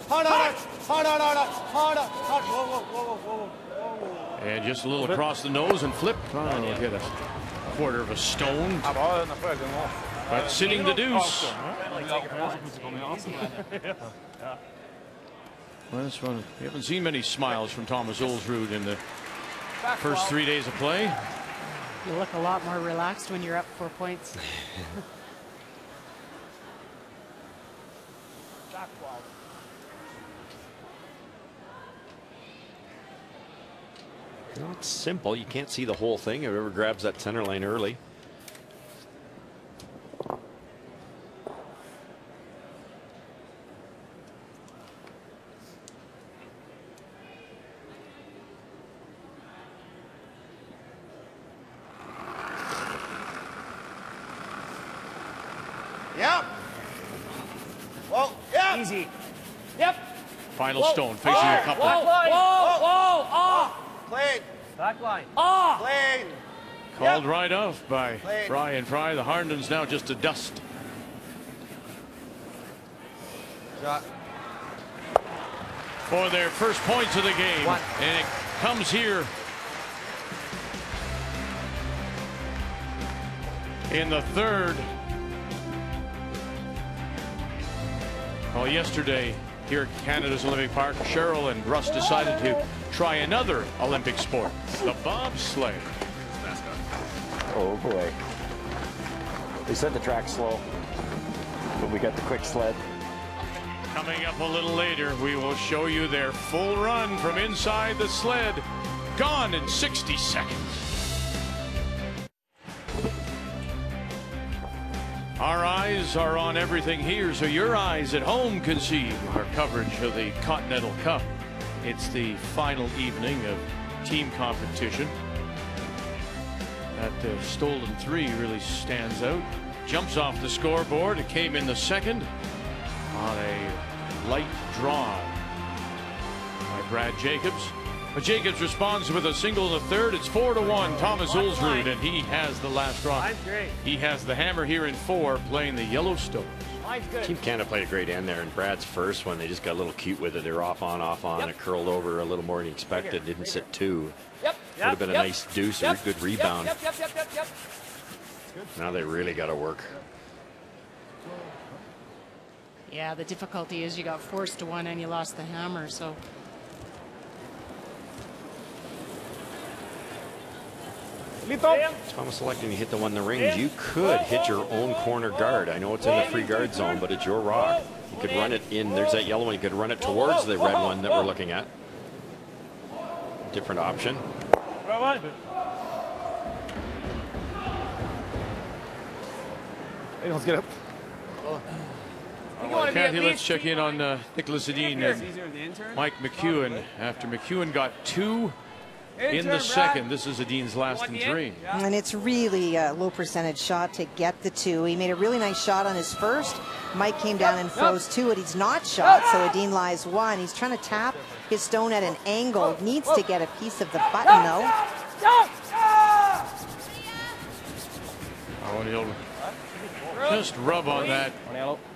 Hard, hard, hard, hard, hard, hard, hard, hard. Whoa, whoa, whoa, whoa, whoa. And just a little across the nose and flip. Oh, get a quarter of a stone. Jeg var nedfor hele tiden nå. But sitting the deuce. Well, this one, we haven't seen many smiles from Thomas Ulsrud in the first three days of play. You look a lot more relaxed when you're up four points. Know, it's simple. You can't see the whole thing. Whoever grabs that center line early. Yeah. Whoa. Yeah. Easy. Yep. Final Whoa. stone facing a couple. Whoa, whoa, whoa, ah, Clean. Back line. ah. Clean. Called right off by Play. Ryan Fry. The Harnden's now just a dust. Shot. for their first points of the game. One. And it comes here in the third. Well, yesterday here at Canada's Olympic Park, Cheryl and Russ decided to try another Olympic sport, the bobsleigh. Oh boy. They said the track's slow, but we got the quick sled. Coming up a little later, we will show you their full run from inside the sled. Gone in 60 seconds. Eyes are on everything here, so your eyes at home can see our coverage of the Continental Cup. It's the final evening of team competition. That uh, stolen three really stands out. Jumps off the scoreboard. It came in the second on a light draw by Brad Jacobs. But Jacobs responds with a single in the third. It's four to one. Thomas Ulsrud, and he has the last draw. Line's great. He has the hammer here in four, playing the Yellowstone. Line's good. Team Canada played a great end there, and Brad's first one, they just got a little cute with it. They're off on, off on. It curled over a little more than you expected. Didn't sit two. Yep. Would have been a Yep. nice deuce or Yep. good rebound. Yep, yep, yep, yep, yep. Now they really got to work. Yeah, the difficulty is you got forced to one and you lost the hammer. So Thomas electing to hit the one in the rings. You could hit your own corner guard. I know it's in the free guard zone, but it's your rock. You could run it in. There's that yellow one. You could run it towards the red one that we're looking at. Different option. Bra var. Det er ganske rett. Well, Kathy, let's check in on uh, Niklas Edin and Mike McEwen. After McEwen got two in the second, this is Edin's last in three. And it's really a low percentage shot to get the two. He made a really nice shot on his first. Mike came down and froze two, and he's not shot, so Edin lies one. He's trying to tap his stone at an angle. Needs to get a piece of the button, though. Oh, and he'll just rub on that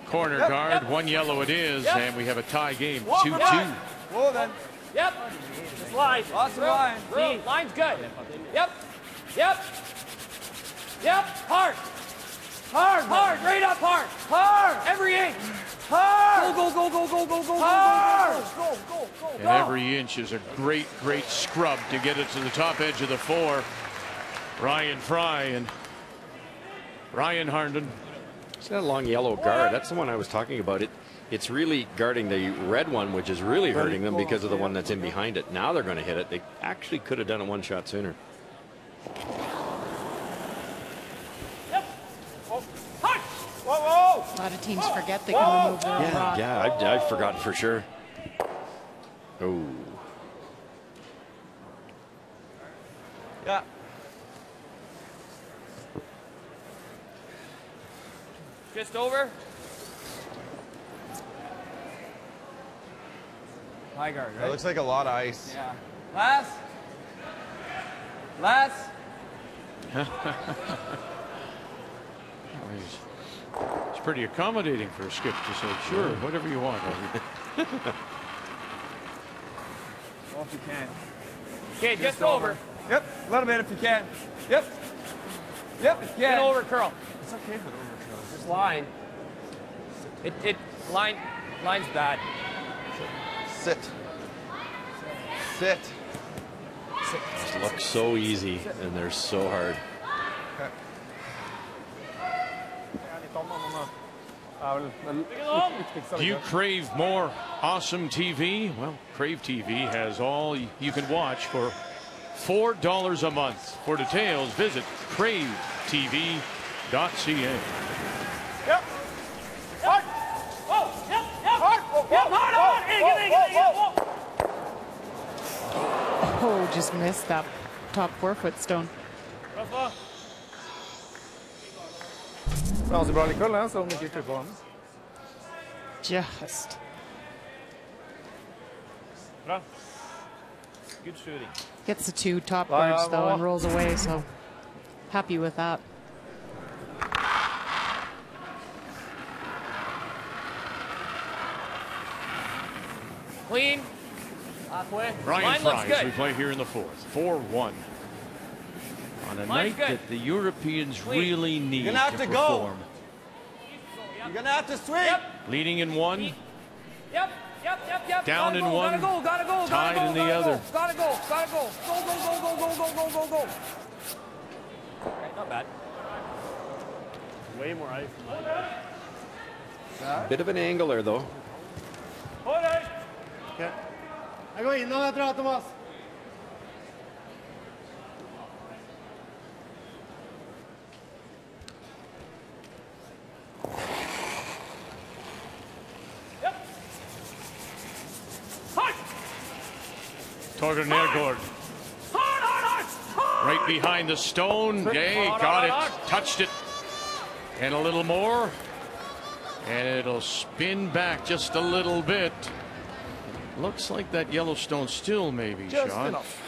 corner guard. One yellow it is, and we have a tie game, 2 2. Whoa, then. Yep. Just line. Lots of line. Through. Line's good. Yep. Yep. Yep. Hard. Hard. Hard. Right up hard. Hard. Every inch. Hard. Go, go, go, go, go, go, go, Hard. Go, go, go, And every inch is a great, great scrub to get it to the top edge of the four. Ryan Fry and Ryan Harnden. It's that long yellow guard. That's the one I was talking about. It, it's really guarding the red one, which is really hurting them because of the one that's in behind it. Now they're going to hit it. They actually could have done it one shot sooner. Whoa, whoa! A lot of teams forget they can remove their Yeah, rock. yeah, I've, I've forgotten for sure. Oh, Yeah. Just over. High guard, right? That looks like a lot of ice. Yeah. Last. Last. He's, he's pretty accommodating for a skip to say, sure, whatever you want. Well, if you can. Okay, just, over. Yep, a little bit if you can. Yep. Yep, if you Get over, curl. It's okay for the overcurl. Just line. It, it, line, line's bad. Sit. Sit. Sit. these look so easy and they're so hard. Vel det viktigste. Do you crave more awesome TV? Well, Crave TV has all you can watch for $4 a month. For details, visit cravetv.ca. Yep. Hard. Whoa. Yep. Yep. Hard. Yep. Hard. Hard. Hey, get in, get in, get in. Whoa. Oh, just missed that top four foot stone. Rafa. Ganske bra likevel, det, om du ikke klipper den. Just. Bra. Good shooting. Gets the two top Ja, ja, birds though and rolls away, so happy with that. Clean. Halfway. Ryan Line looks Fries, we play here in the fourth. 4 1. On a Line's night good. that the Europeans Clean. really need You're gonna have to go. perform. You're gonna have to swing. Yep. Leading in one, Yep. Yep. Yep. Yep. Down gotta in go, one, Gotta go. Gotta go. gotta go, in the gotta other. Go, gotta go. Gotta go. Go. Go. Go. Go. Go. Go. Go. Go. Go. Okay, not bad. Way more ice. Bit of an angler though. Hold Jeg går innom etter deg, Thomas. Torger Nergård right behind the stone. Yay, got it, touched it, and a little more. And it'll spin back just a little bit. Looks like that Yellowstone still maybe, Just Sean. enough.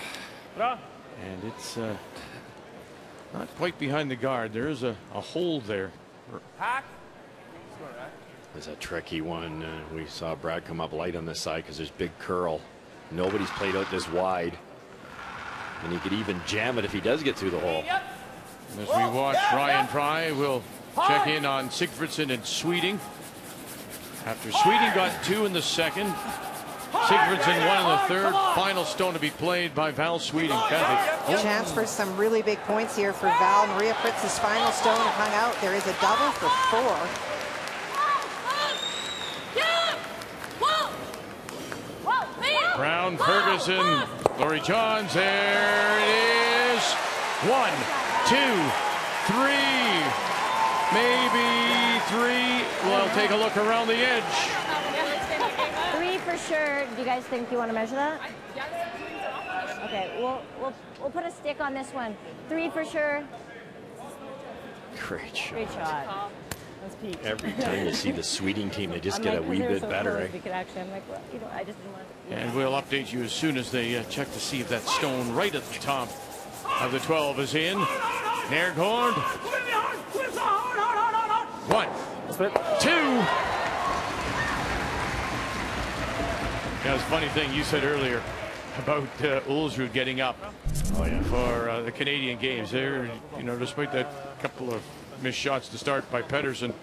And it's uh, not quite behind the guard. There is a, a hole there. Hack. It's a tricky one. Uh, we saw Brad come up light on this side because there's big curl. Nobody's played out this wide. And he could even jam it if he does get through the hole. Yep. As we watch Ryan Fry, we'll check in on Sigfridsson and Sweeting. After Sweeting got two in the second, Sigfridsson one in the third. Final stone to be played by Val Sweeting. Kathy. Chance for some really big points here for Val. Maria Prytz's final stone hung out. There is a double for four. Brown, Ferguson, Laurie Johns. There it is. One, two, three, maybe three. We'll take a look around the edge. Three for sure. Do you guys think you want to measure that? Okay, we'll, we'll, we'll put a stick on this one. Three for sure. Great shot. Great shot. Every time you see the Sweeting team, they just I'm get like, a 'cause wee bit so better. close, eh? We could actually, I'm like, well, you know, I just didn't want to. And we'll update you as soon as they uh, check to see if that stone right at the top of the 12 is in. Nergård. One, two. Yeah, it's a funny thing you said earlier about uh, Ulsrud getting up for uh, the Canadian games. They're, you know, despite that couple of missed shots to start by Petersson,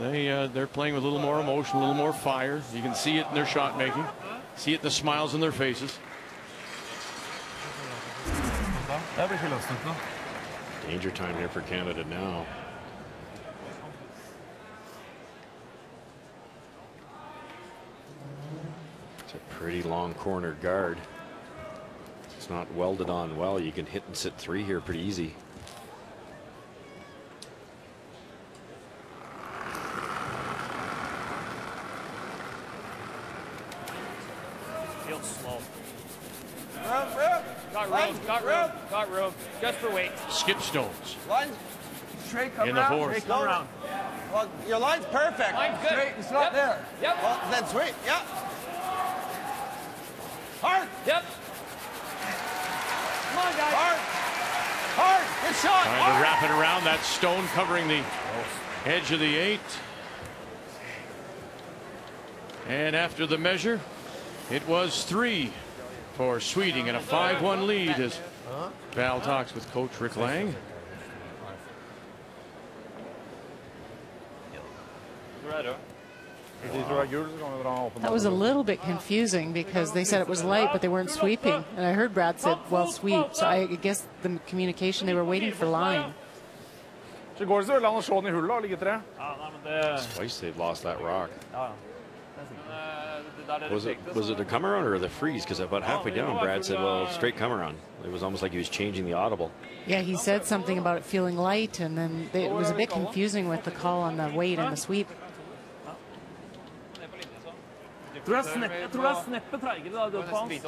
they uh, they're playing with a little more emotion, a little more fire. You can see it in their shot making, see it in the smiles on their faces. Det blir ikke. Danger time here for Canada now. Pretty long corner guard. it's not welded on well, you can hit and sit three here pretty easy. Feels slow. Room, room. Got Line, room, got room, got room. Just for weight. Skip stones. Line. Straight come In the around. fourth. Straight come around. Well, your line's perfect. Line's good. Straight, it's not Yep. there. Yep. Well, then sweet. Yep. Hard. Yep. Come on, guys. Hard. Hard. Good shot. Trying Hard. to wrap it around that stone covering the edge of the eight. And after the measure, it was three for Sweeting and a 5-1 lead as Val talks with coach Rick Lang. That was a little bit confusing because they said it was light, but they weren't sweeping. And I heard Brad said, well, sweep. So I guess the communication, they were waiting for line. Så går det så veldig an å slå den i hullet, ligge tre. Ja, nei, men det... Twice they've lost that rock. Ja, ja. Men, eh, det der dere Was it tenkte, was it a come around or the freeze? Because about halfway down, Brad said, "Well, straight come around." It was almost like he was changing the audible. Yeah, he said something about it feeling light, and then it was a bit confusing with the call on the weight and the sweep. Tror det er snepp- jeg tror det er sneppet treigere da, på hans.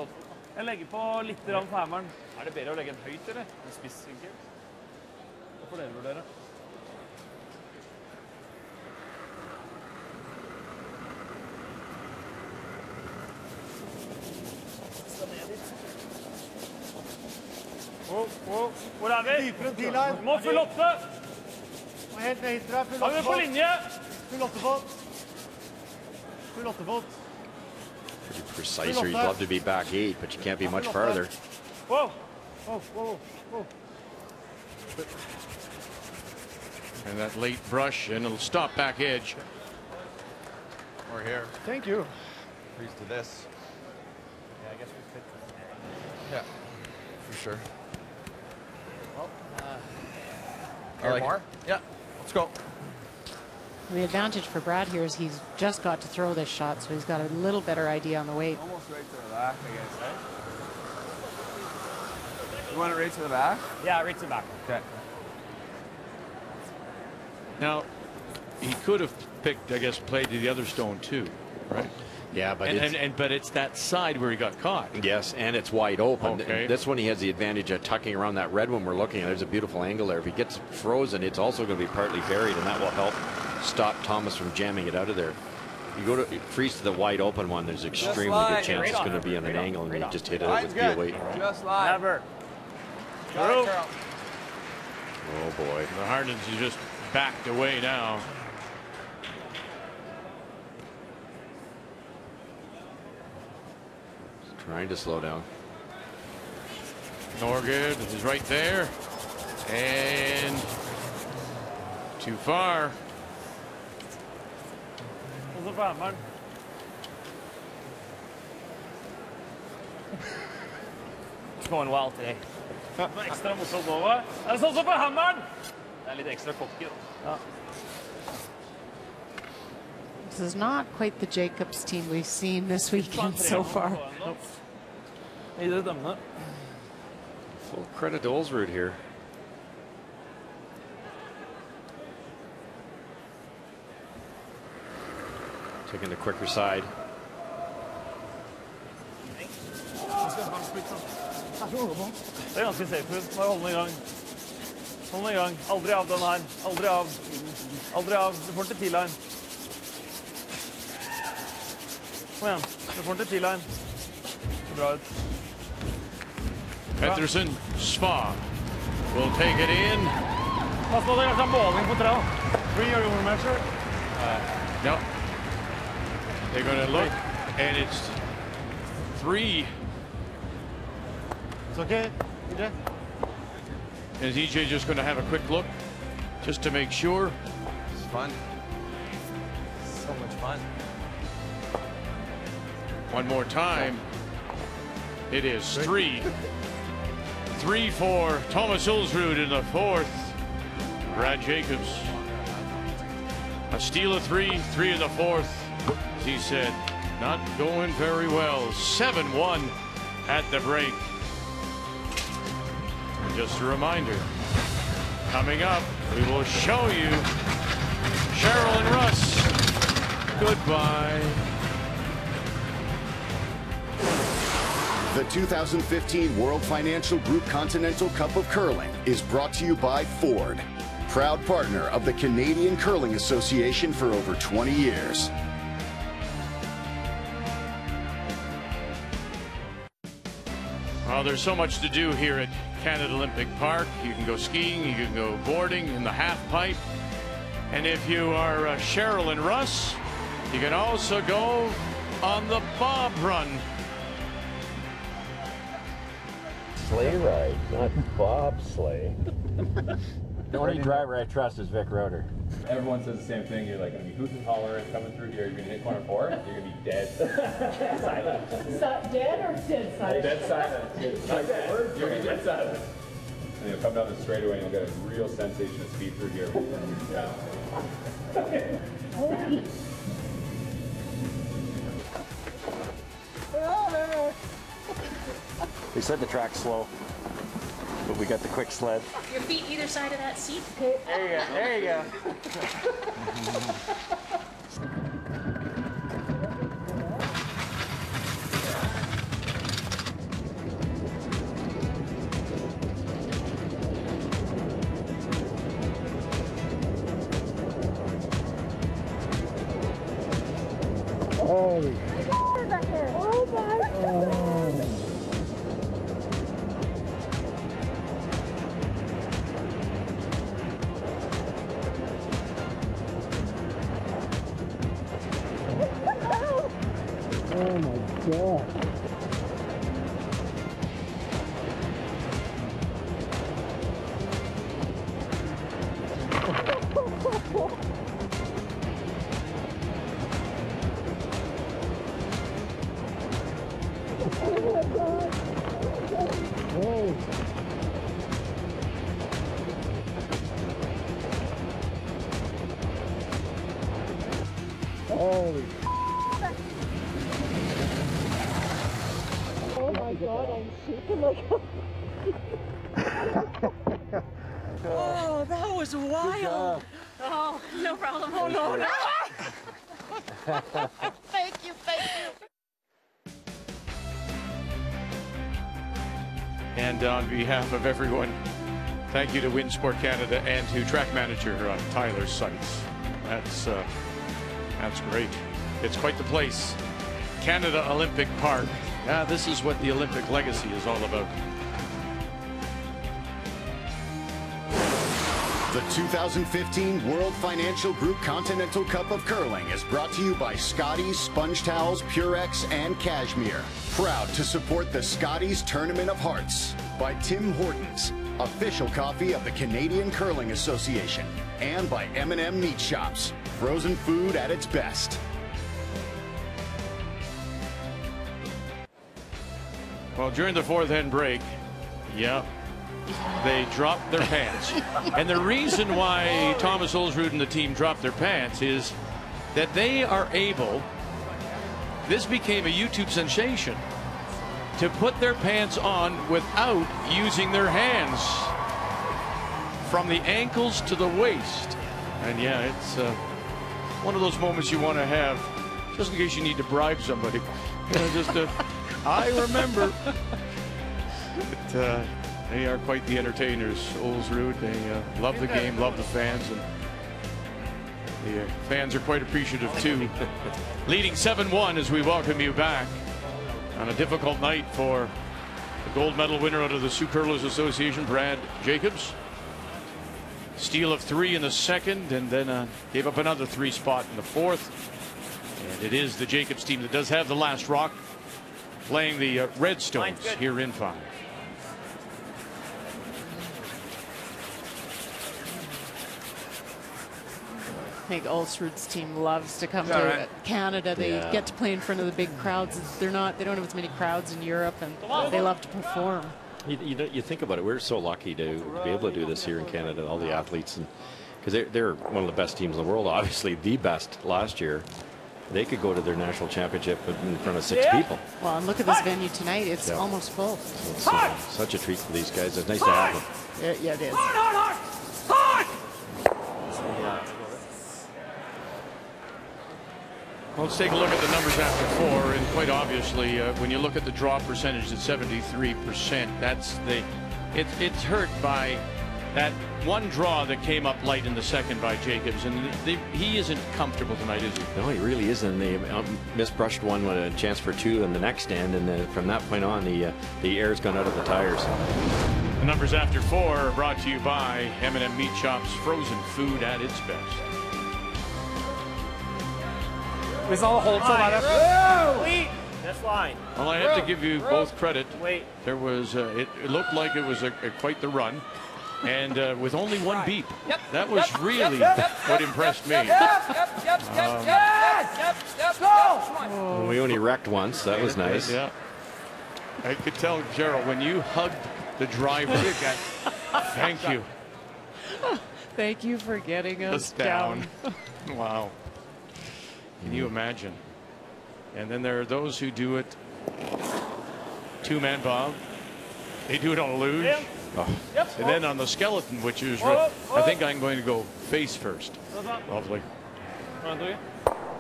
Jeg legger på litt grann på hammeren. Er det bedre å legge en høyt, eller? En spiss, Hva får dere vurdere. Oh, oh. Hvor er vi? Dypere enn til her. Vi må full åtte. Helt ned hit, tror jeg. Full Da er vi på linje. Full åttefot. Full åttefot. Pretty precise here. You'd love to be back eight, but you can't be much farther. Whoa! Wow, wow, wow. And that late brush, and it'll stop back edge. We're here. Thank you. Freeze to this. Yeah, I guess we fit. Yeah, for sure. Well, uh, I like it. more? Yeah, let's go. The advantage for Brad here is he's just got to throw this shot, so he's got a little better idea on the weight. Almost right to the back, I guess, right? You want it right to the back? Yeah, right to the back. Okay. Now, he could have picked, I guess, played to the other stone too, right? Yeah, but and, it's- and, and but it's that side where he got caught. Yes, and it's wide open. Okay. This one he has the advantage of tucking around that red one we're looking at. There's a beautiful angle there. If he gets frozen, it's also going to be partly buried, and that will help stop Thomas from jamming it out of there. You go to freeze to the wide open one. There's extremely good chance Right it's going to be on an Right on. angle, and Right you just hit it Line's with heel good. weight. Just line. Never. Got Through. Oh boy. The Harndens is just backed away now. Trying to slow down. Nergård is right there. And too far. Og så på hammeren. It's going well today. Det er Ekstra morsomt over. Det er sånn som på hammeren! Det er litt ekstra cocky, da. This is not quite the Jacobs team we've seen this weekend so far. Videre dømmende. Full credit to Ulsrud here. Taking the quicker side. Det er ganske safe ut. Bare hold den i gang. Hold den i gang. Aldri av den her. Aldri av. Aldri av. Du får den til T-line. Kom igjen. Du får den til T-line. Så bra ut. Petersson, Svae will take it in. Pass på, det er kanskje en måling på tre. Three, are you going to measure? No. They're going to look, and it's three. It's okay, EJ? Is EJ just going to have a quick look just to make sure? It's fun. So much fun. One more time. It is three. Three for Thomas Ulsrud in the fourth. Brad Jacobs. A steal of three, three in the fourth. He said, not going very well. 7 1 at the break. And just a reminder, coming up, we will show you Cheryl and Russ. Goodbye. The 2015 World Financial Group Continental Cup of Curling is brought to you by Ford, proud partner of the Canadian Curling Association for over 20 years. Well, there's so much to do here at Canada Olympic Park. You can go skiing, you can go boarding in the half pipe. And if you are uh, Cheryl and Russ, you can also go on the bob run. Sleigh ride, not bobsleigh. the only driver I trust is Vic Rauter. Everyone says the same thing. You're like going to be hooting and hollering coming through here. You're going to hit corner four. You're going to be dead silent. dead or dead silent? Dead silent. Not dead. You're going to be dead silent. And you'll come down the straightaway and you'll get a real sensation of speed through here. Yeah. They said the track's slow, but we got the quick sled. Your feet either side of that seat. There you go. There you go. you to Winsport Canada and to track manager uh, Tyler Seitz. That's uh, that's great. It's quite the place. Canada Olympic Park. Yeah, this is what the Olympic legacy is all about. The 2015 World Financial Group Continental Cup of Curling is brought to you by Scotties, Sponge Towels, Purex, and Cashmere. Proud to support the Scotties Tournament of Hearts by Tim Hortons, official coffee of the Canadian Curling Association, and by M&M Meat Shops, frozen food at its best. Well, during the fourth end break, yeah, they dropped their pants. and the reason why Thomas Ulsrud and the team dropped their pants is that they are able, this became a YouTube sensation, to put their pants on without using their hands from the ankles to the waist. And yeah, it's uh, one of those moments you want to have just in case you need to bribe somebody. You know, just uh, I remember. But, uh, they are quite the entertainers, Ulsrud. They uh, love the game, love the fans, and the uh, fans are quite appreciative too. Leading 7-1 as we welcome you back on a difficult night for the gold medal winner out of the Superlative Association, Brad Jacobs. Steal of three in the second, and then uh, gave up another three spot in the fourth. And it is the Jacobs team that does have the last rock, playing the uh, Redstones here in five. I think Ulsrud's team loves to come Yeah, to right. Canada. They Yeah. get to play in front of the big crowds. They're not. They don't have as many crowds in Europe, and they love to perform. You, you, know, you think about it, we're so lucky to, to be able to do this here in Canada, all the athletes, and because they're, they're one of the best teams in the world, obviously the best last year. they could go to their national championship in front of six Yeah. people. Well, and look at this venue tonight. It's Yeah. almost full. It's uh, such a treat for these guys. It's nice to have them. Yeah, yeah, it is. Hard, hard, hard! Hard! Well, let's take a look at the numbers after four, and quite obviously, uh, when you look at the draw percentage at 73%, that's the it, it's hurt by that one draw that came up light in the second by Jacobs, and they, he isn't comfortable tonight, is he? No, he really isn't. They um, misbrushed one with a chance for two in the next end, and then from that point on, the uh, the air's gone out of the tires. The numbers after four are brought to you by M&M Meat Shops, frozen food at its best. Hvis han holdt seg der Wait! This line. Well, I have to give you both credit. Wait. There was, uh, it, it looked like it was a, a quite the run, and uh, with only one beep. That was really what impressed me. Yep, yep, yep, Um, yep, yep, yep, yep, go! We only wrecked once. That was nice. Yeah. I could tell, Gerald, when you hugged the driver, thank you. Thank you for getting us Us down. wow. Can you imagine? And then there are those who do it two-man bomb. They do it on a luge. Yep. Oh. Yep. And then on the skeleton, which is, oh, Whoa, I oh. think I'm going to go face first. Uh-huh. Lovely.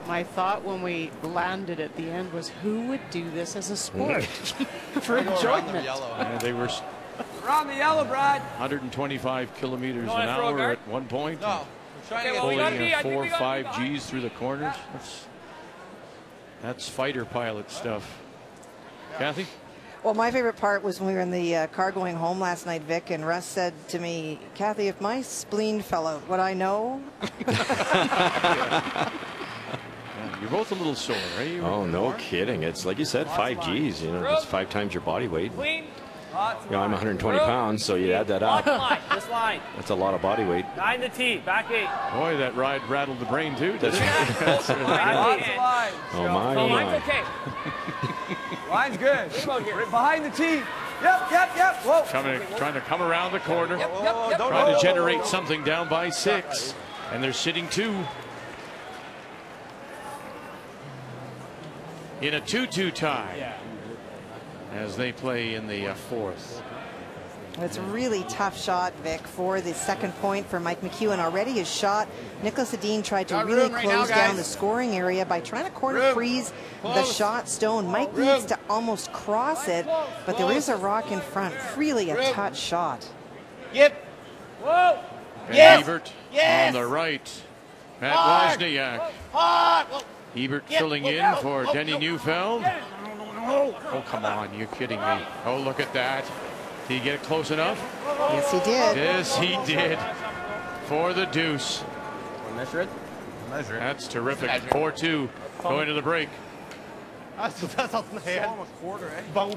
My thought when we landed at the end was, who would do this as a sport for enjoyment? And they were s- Around the yellow, Brad. 125 kilometers an I throw a hour at one point. No. And trying to get- Pulling we uh, gotta be- I think four or five G's through the corners. That's, that's fighter pilot stuff. Kathy? Well, my favorite part was when we were in the uh, car going home last night, Vic, and Russ said to me, Kathy, if my spleen fell out, would I know? Yeah, you're both a little sore, right? You Oh, no kidding. It's like you said, five G's. You know, it's five times your body weight. Clean. You know, I'm 120 pounds, so you add that up. This line. That's a lot of body weight. Nine to T. Back eight. Boy, that ride rattled the brain too. That's- it? That's really Back good. eight. Oh my, Oh, oh mine's my. okay. Line's good. Right behind the tee. Yep, yep, yep. Whoa. Coming, trying to come around the corner, Yep, yep, oh, yep. trying to generate something down by six, and they're sitting two. In a 2-2 tie, as they play in the uh, fourth. It's a really tough shot, Vic, for the second point for Mike McEwen. Already his shot, Nicholas Edin tried to Got really room right close now, down the scoring area by trying to corner Room. freeze the shot stone. Mike Room. needs to almost cross it, but there is a rock in front. Really a Room. touch shot. Yep. Whoa. And Yes. Hebert Yes. on the right. Matt Hard. Wozniak. Hard. Whoa. Hebert Yep. filling Whoa, in for whoa, Denni whoa. Neufeld. Oh, come on. You're kidding me. Oh, look at that. Did he get it close enough? Yes, he did. Yes, he did. For the deuce. Measure it. Measure it. That's terrific. Measure it. 4-2 going to the break.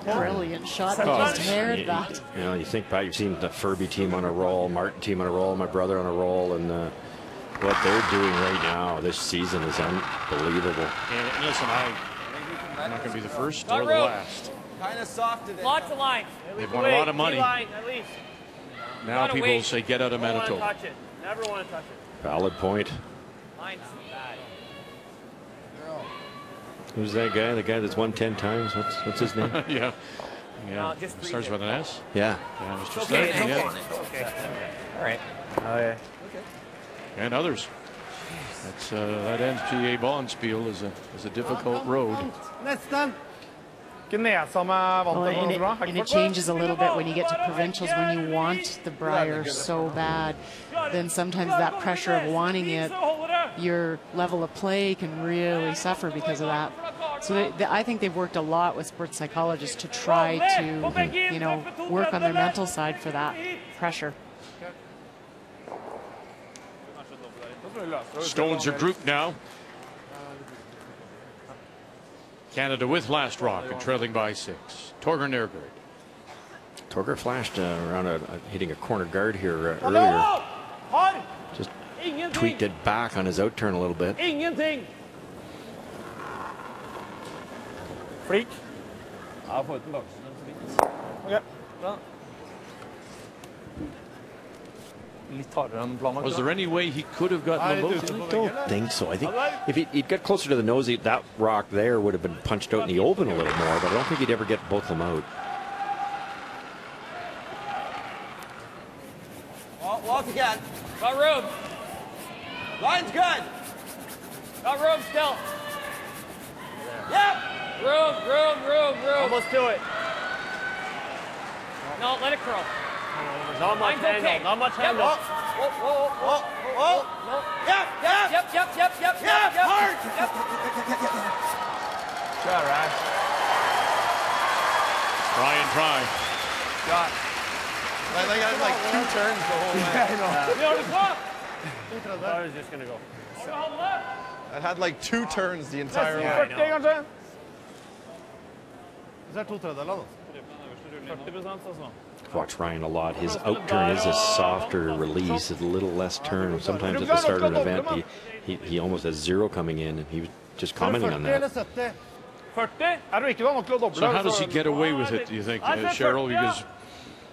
Brilliant shot. They Oh, just haired you- that. You know, you think back, you've seen the Ferbey team on a roll, Martin team on a roll, my brother on a roll, and uh, what they're doing right now this season is unbelievable. And, and listen, I, I'm not going to be the first Got or the last. Kind of soft today. Lots of lines. They've won a lot of money. Line, at least. Now people wait. say get out of Don't wanna Manitoba. touch it. Never want to touch it. Valid point. Line's bad. Who's that guy? The guy that's won 10 times? What's, what's his name? yeah. Yeah. No, just three Starts with an S. Yeah. Yeah, Mr. It's okay. Stoughton, It's yeah. okay. Okay. All right. Oh, yeah. And others. That's uh, that NCAA Bonspiel is a is a difficult road. Nesten. Ikke nesa med Well, vannet and, it, bra. and it changes a little bit when you get to provincials when you want the Brier so bad then sometimes that pressure of wanting it your level of play can really suffer because of that so they, they, I think they've worked a lot with sports psychologists to try to you know work on their mental side for that pressure Stones are grouped now. Canada with last rock and trailing by six. Torger Nergård. Torger flashed uh, around a, a- hitting a corner guard here uh, earlier. Just tweaked it back on his out turn a little bit. Ingenting. Flink. Ja, få ut den bak. Ok. Bra. litt hardere enn planlagt. Was there any way he could have gotten the boat? I don't think so. I think if he, he'd got closer to the nose, he, that rock there would have been punched out in the open a little more, but I don't think he'd ever get both of them out. Walk, walk again. Got room. Line's good. Got room still. Yep. Room, room, room, room. Almost to it. No, let it curl. Not much Line's handle. okay. Not much Yep. handle. Whoa, whoa, whoa, whoa. No. Yep, yep. Yep, yep, yep, yep, Yep, yep. hard. Yep. Good, right? Try and try. Got. Like, they got like two turns the whole way. Yeah, I know. You already caught. I was just gonna go. It had like two turns the entire way. 40, kanskje? Så er to tredjedeler, da. 40 altså. Watch Ryan a lot. His out turn is a softer release, a little less turn. Sometimes at the start of an event, he, he, he almost has zero coming in, and he was just commenting on 40 eller that. 70? 40. Du ikke da nok til å doble? So how does he get away with it, do you think, uh, Cheryl? Because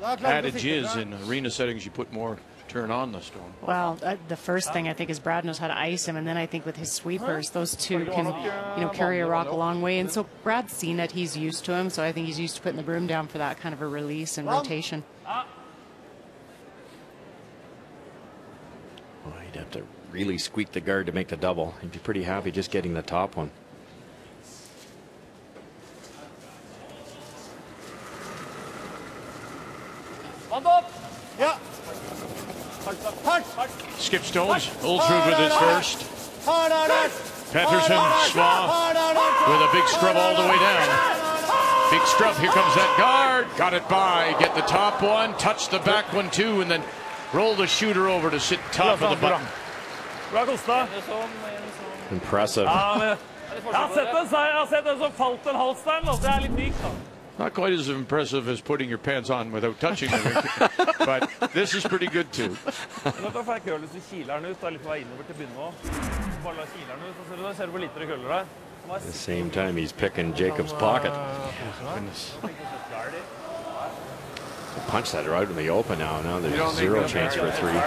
Da klarer du å adage is in arena settings, you put more turn on the stone. Well, uh, the first thing I think is Brad knows how to ice him, and then I think with his sweepers, those two can, you know, carry a rock a long way. And so Brad's seen it; he's used to him. So I think he's used to putting the broom down for that kind of a release and rotation. Oh, he'd have to really squeak the guard to make the double. He'd be pretty happy just getting the top one. Hand opp. Ja. Hardt. Skip Stones, Ulsrud with his first. Hard, hard. with a big scrub all the way down. Big scrub, here comes that guard. Got it by, get the top one, touch the back one too, and then roll the shooter over to sit top of the button. Bra. Impressive. Ja, men jeg har sett en, jeg har sett en som falt en hals der, nå. det litt mykt. da. Not quite as impressive as putting your pants on without touching them, but this is pretty good too. Nå da jeg køl hvis du kiler den ut. Da er litt på vei innover til bunnen òg. Bare la kiler den ut. så ser du, da ser du hvor lite det køller der. At the same time, he's picking Jacob's pocket. Punch that right in the open now. Now there's zero chance for a three.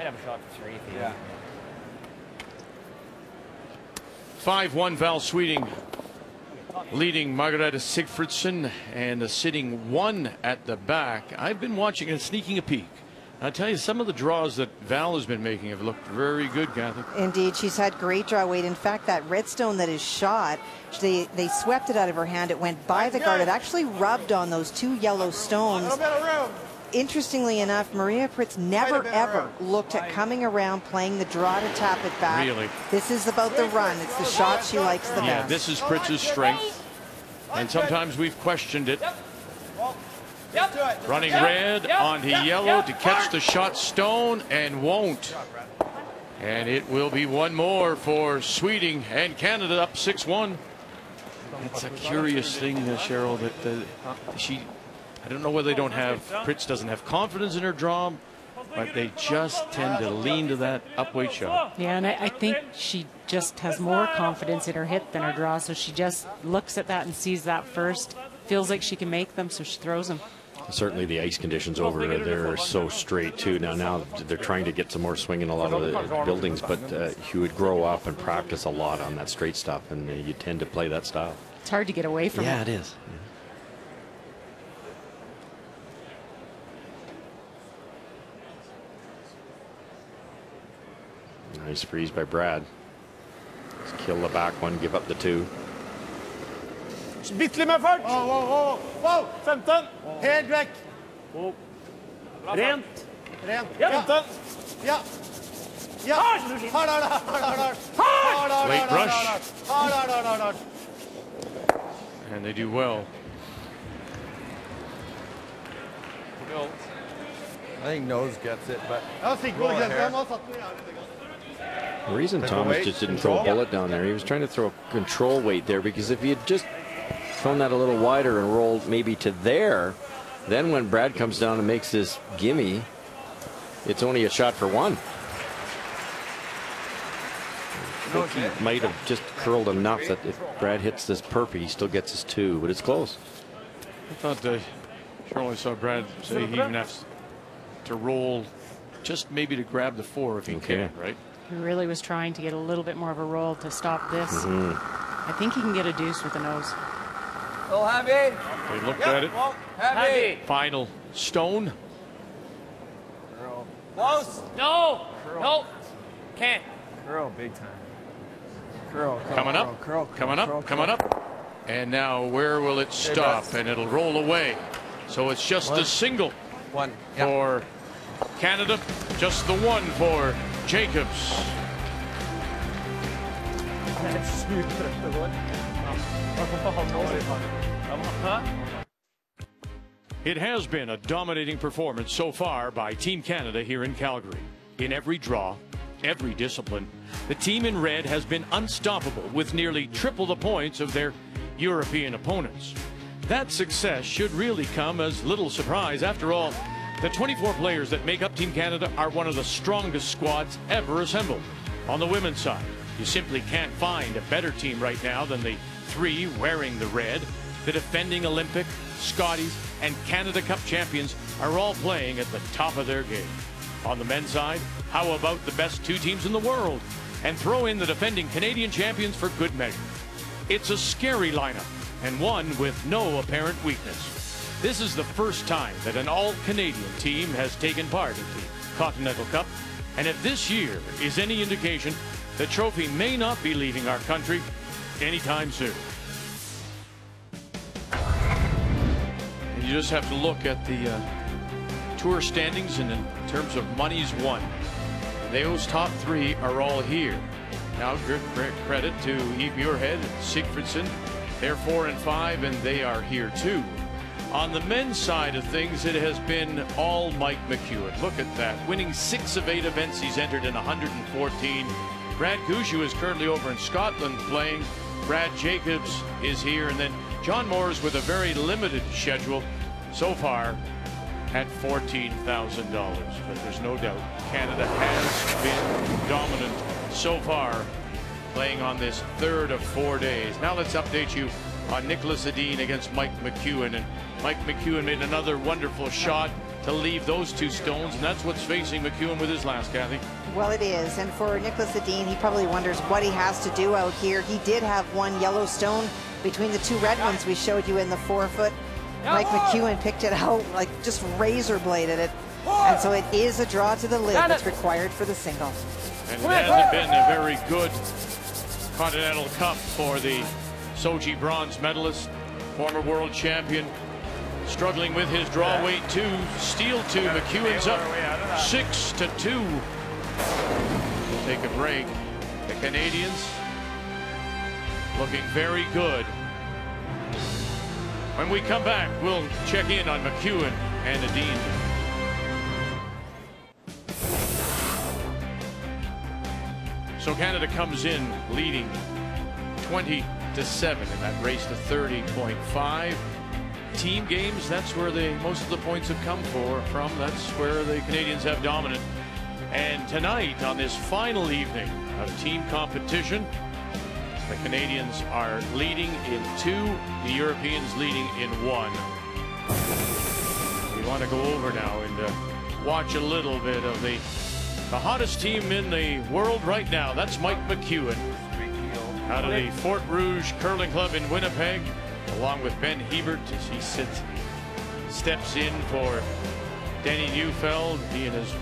Might have a shot for three if Yeah. 5 1 Val Sweeting leading Margaretha Sigfridsson and a sitting one at the back. I've been watching and sneaking a peek. I tell you, some of the draws that Val has been making have looked very good, Kathy. Indeed, she's had great draw weight. In fact, that redstone that is shot, they, they swept it out of her hand. It went by the guard. It actually rubbed on those two yellow stones. Interestingly enough, Maria Prytz never ever looked at coming around playing the draw to tap it back. Really? This is about the run. It's the shot she likes the Yeah, best. this is Prytz's strength. And sometimes we've questioned it. Running red onto yellow to catch the shot stone and won't. And it will be one more for Sweeting and Canada up 6 1. It's a curious thing, uh, Cheryl, that uh, she. I don't know whether they don't have. Prytz doesn't have confidence in her draw, but they just tend to lean to that upweight shot. Yeah, and I, I think she just has more confidence in her hit than her draw. So she just looks at that and sees that first, feels like she can make them, so she throws them. Certainly, the ice conditions over there are so straight too. Now, now they're trying to get some more swing in a lot of the buildings, but uh, you would grow up and practice a lot on that straight stuff, and uh, you tend to play that style. It's hard to get away from Yeah, it. it is. Nice freeze by Brad. Just kill the back one, give up the two. Bitte litt mer fart! Wow, wow, wow, wow. 15. Helt vekk. Rent. Ren. Ja. 15. Ja. Ja. Hard, hard, hard, hard, Late rush. hard, hard, hard, hard, hard, hard. And they do well. I think nose gets it, but. The reason Take Thomas just didn't throw a bullet down there, he was trying to throw a control weight there because if he had just thrown that a little wider and rolled maybe to there, then when Brad comes down and makes this gimme, it's only a shot for one. think he might have just curled enough that if Brad hits this perfect, he still gets his two, but it's close. I thought uh, sure only saw Brad say he even has to roll just maybe to grab the four if he Okay. can, right? He really was trying to get a little bit more of a roll to stop this. Mhm. I think he can get a deuce with the nose. Little heavy. They looked at it. Heavy. Final stone. Close. No. No. Can't. Curl big time. Curl. curl Coming curl, up, Curl. curl, coming up, curl, coming up. And now where will it stop? And it'll roll away. So it's just One. a single One. for Canada, just the one for Jacobs. It has been a dominating performance so far by Team Canada here in Calgary. In every draw, every discipline, the team in red has been unstoppable with nearly triple the points of their European opponents. That success should really come as little surprise. After all, the 24 players that make up Team Canada are one of the strongest squads ever assembled. On the women's side, you simply can't find a better team right now than the three wearing the red. The defending Olympic, Scotties, and Canada Cup champions are all playing at the top of their game. On the men's side, how about the best two teams in the world? And throw in the defending Canadian champions for good measure. It's a scary lineup, and one with no apparent weakness. This is the first time that an all-Canadian team has taken part in the Continental Cup, and if this year is any indication, the trophy may not be leaving our country anytime soon. You just have to look at the uh, tour standings and in terms of monies won. Those top three are all here. Now, good credit to Eve Muirhead and Sigfridsson. They're four and five, and they are here too. On the men's side of things, it has been all Mike McEwen. Look at that, winning six of eight events he's entered in 114. Brad Gushue is currently over in Scotland playing. Brad Jacobs is here, and then John Morris with a very limited schedule so far at $14,000. But there's no doubt Canada has been dominant so far, playing on this third of four days. Now let's update you on Nicholas Edin against Mike McEwen. And Mike McEwen made another wonderful shot to leave those two stones, and that's what's facing McEwen with his last, Kathy. Well, it is. And for Nicholas Edin, he probably wonders what he has to do out here. He did have one yellow stone between the two red ones we showed you in the forefoot. Mike McEwen picked it out, like just razor bladed it. And so it is a draw to the lid that's required for the single. And it hasn't been a very good Continental Cup for the Sochi bronze medalist, former world champion, struggling with his draw weight two, steal two. McEwen's up six to two. We'll take a break. The Canadians looking very good. When we come back, we'll check in on McEwen and Edin. So Canada comes in leading 20 to 7 in that race to 30.5. Team games, that's where the most of the points have come for from. That's where the Canadians have dominant. And tonight, on this final evening of team competition, the Canadians are leading in two, the Europeans leading in one. We want to go over now and uh, watch a little bit of the the hottest team in the world right now. That's Mike McEwen out of the Fort Rouge Curling Club in Winnipeg, along with Ben Hebert as he sits, steps in for Danny Neufeld. He and his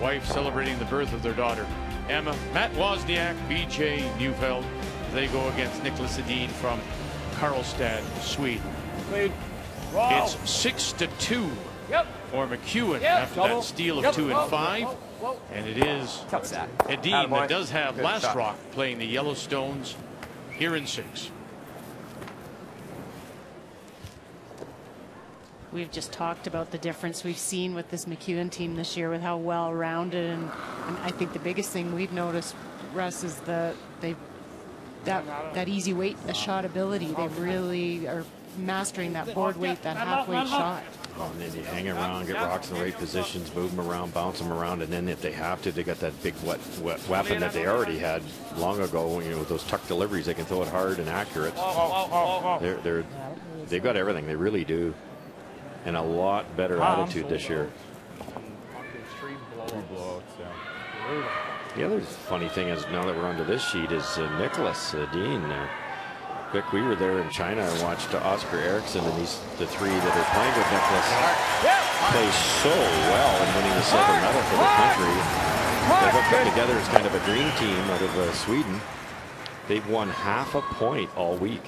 wife celebrating the birth of their daughter, Emma. Matt Wozniak, BJ Neufeld. They go against Nicholas Edin from Karlstad, Sweden. It's six to two Yep. for McEwen Yep. after Double. that steal of Yep. two and five. whoa, whoa. And it is Edin Attaboy. that does have Good Last shot. Rock playing the Yellowstones here in six. We've just talked about the difference we've seen with this McEwen team this year with how well rounded and, and I think the biggest thing we've noticed, Russ, is the they that that easy weight the shot ability. They really are mastering that board weight, that half weight shot. Well, and then you hang around, get rocks in the right positions, move them around, bounce them around, and then if they have to, they got that big wet, wet weapon that they already had long ago. You know, with those tuck deliveries, they can throw it hard and accurate. Oh, oh, they're they're they've got everything. They really do, and a lot better attitude this year. The other funny thing is now that we're onto this sheet is uh, Nicholas uh, Dean. Uh, Vic, we were there in China and watched uh, Oskar Eriksson and these the three that are playing with Nicholas play so well in winning the silver medal for the country. They've all come together as kind of a dream team out of uh, Sweden. They've won half a point all week.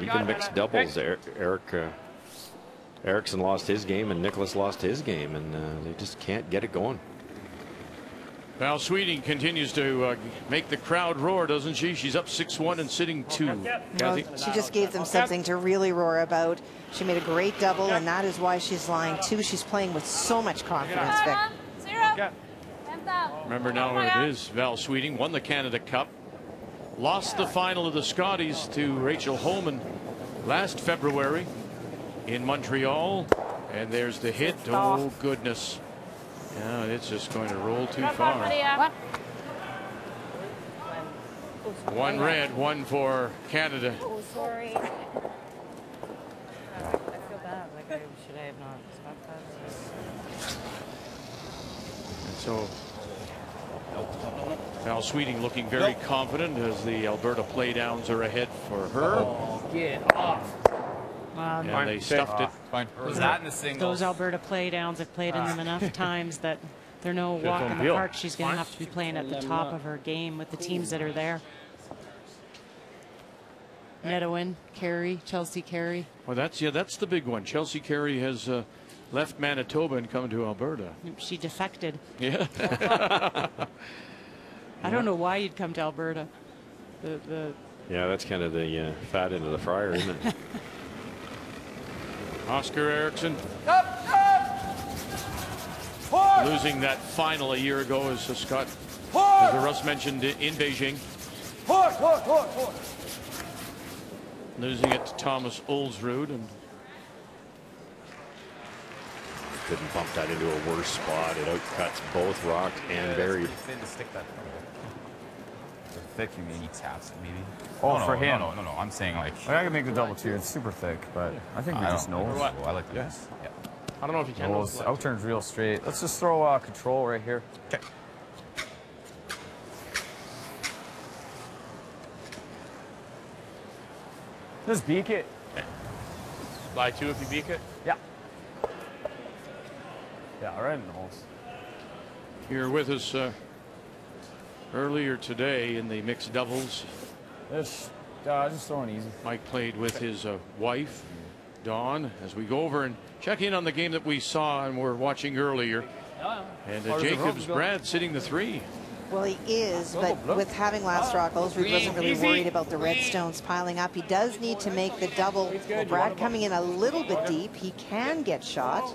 Even mixed doubles, Eric, Eric uh, Eriksson lost his game and Nicholas lost his game, and uh, they just can't get it going. Val Sweeting continues to uh, make the crowd roar, doesn't she? She's up 6-1 and sitting two. Well, she just gave them something to really roar about. She made a great double, and that is why she's lying too. She's playing with so much confidence, Vic. Remember now what it is. Val Sweeting won the Canada Cup, lost the final of the Scotties to Rachel Homan last February in Montreal. And there's the hit. Oh, goodness. Yeah, it's just going to roll too far. One red, one for Canada. Oh, sorry. I feel bad. Like I should I have not stopped that? And so Val Sweeting looking very confident as the Alberta playdowns are ahead for her. Oh, get off. Wow. And they stuffed it. Fine. Was that in the singles? Those Alberta playdowns have played in them enough times that they're no walk in the deal. park. She's going to have to be playing at the top of her game with the teams that are there. Nedohin, Carey, Chelsea Carey. Well, that's yeah, that's the big one. Chelsea Carey has uh, left Manitoba and come to Alberta. She defected. Yeah. I don't know why you'd come to Alberta. The, the Yeah, that's kind of the uh, fat end of the fryer, isn't it? Oskar Eriksson losing that final a year ago, as uh, Scott, as Russ mentioned i- in Beijing, Hard, hard, hard, hard. losing it to Thomas Ulsrud, and Couldn't bump that into a worse spot. It outcuts both Rock and buried. thin to stick that. Thick, you mean? He taps it, maybe. Oh, no, for no, him. No, no, no, I'm saying like. Like, I can make the double too. It's super thick, but I think we I just don't- know. I like this. Yeah. I don't know if you can. Well, outturns real straight. Let's just throw uh, control right here. Okay. Just beak it. Fly two if you beak it. Yeah. Yeah, right in the holes. here with us uh, earlier today in the mixed doubles. Just, uh, just throwing easy. Mike played with his uh, wife, Dawn, as we go over and check in on the game that we saw and were watching earlier. And uh, Part of the Jacobs. Brad sitting the three. Well, he is, but with having last rock, Ulsrud wasn't really worried about the red stones piling up. He does need to make the double. Well, Brad coming in a little bit deep. He can get shot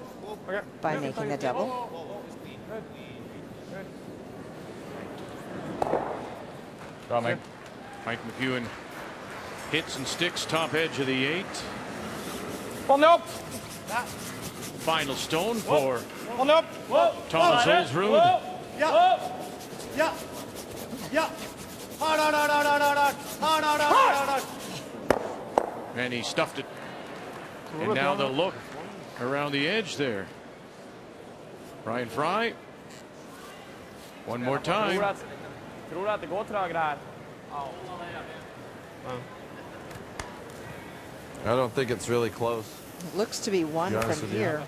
by making the double. Saw Mike. McEwen hits and sticks top edge of the eight. Well, nope. Final stone for well, nope. Whoa. Thomas Ulsrud. Yeah. Yeah. Yeah. Oh, no, no, no, no, no, no. No, no, no, no, no. And he stuffed it. And now the look around the edge there. Ryan Fry. One more time att, tror att det går trögare här? I don't think it's really close. It looks to be one Be from with you. here.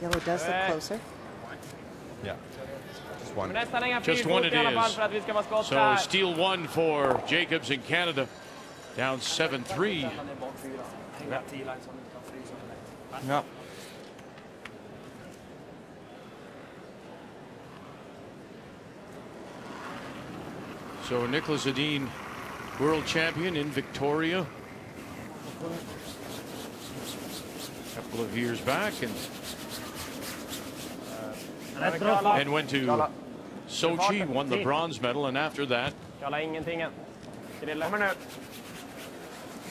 Yellow does look eh. closer. Yeah. Just one. Nästan Just one it i alla fall is. för att vi ska vara skott So steal one for Jacobs in Canada. Down 7-3. Yeah. So Nicholas Edin, world champion in Victoria. A couple of years back and, and went to Sochi won the bronze medal, and after that, Kalla ingenting än. Krille. Kommer nu.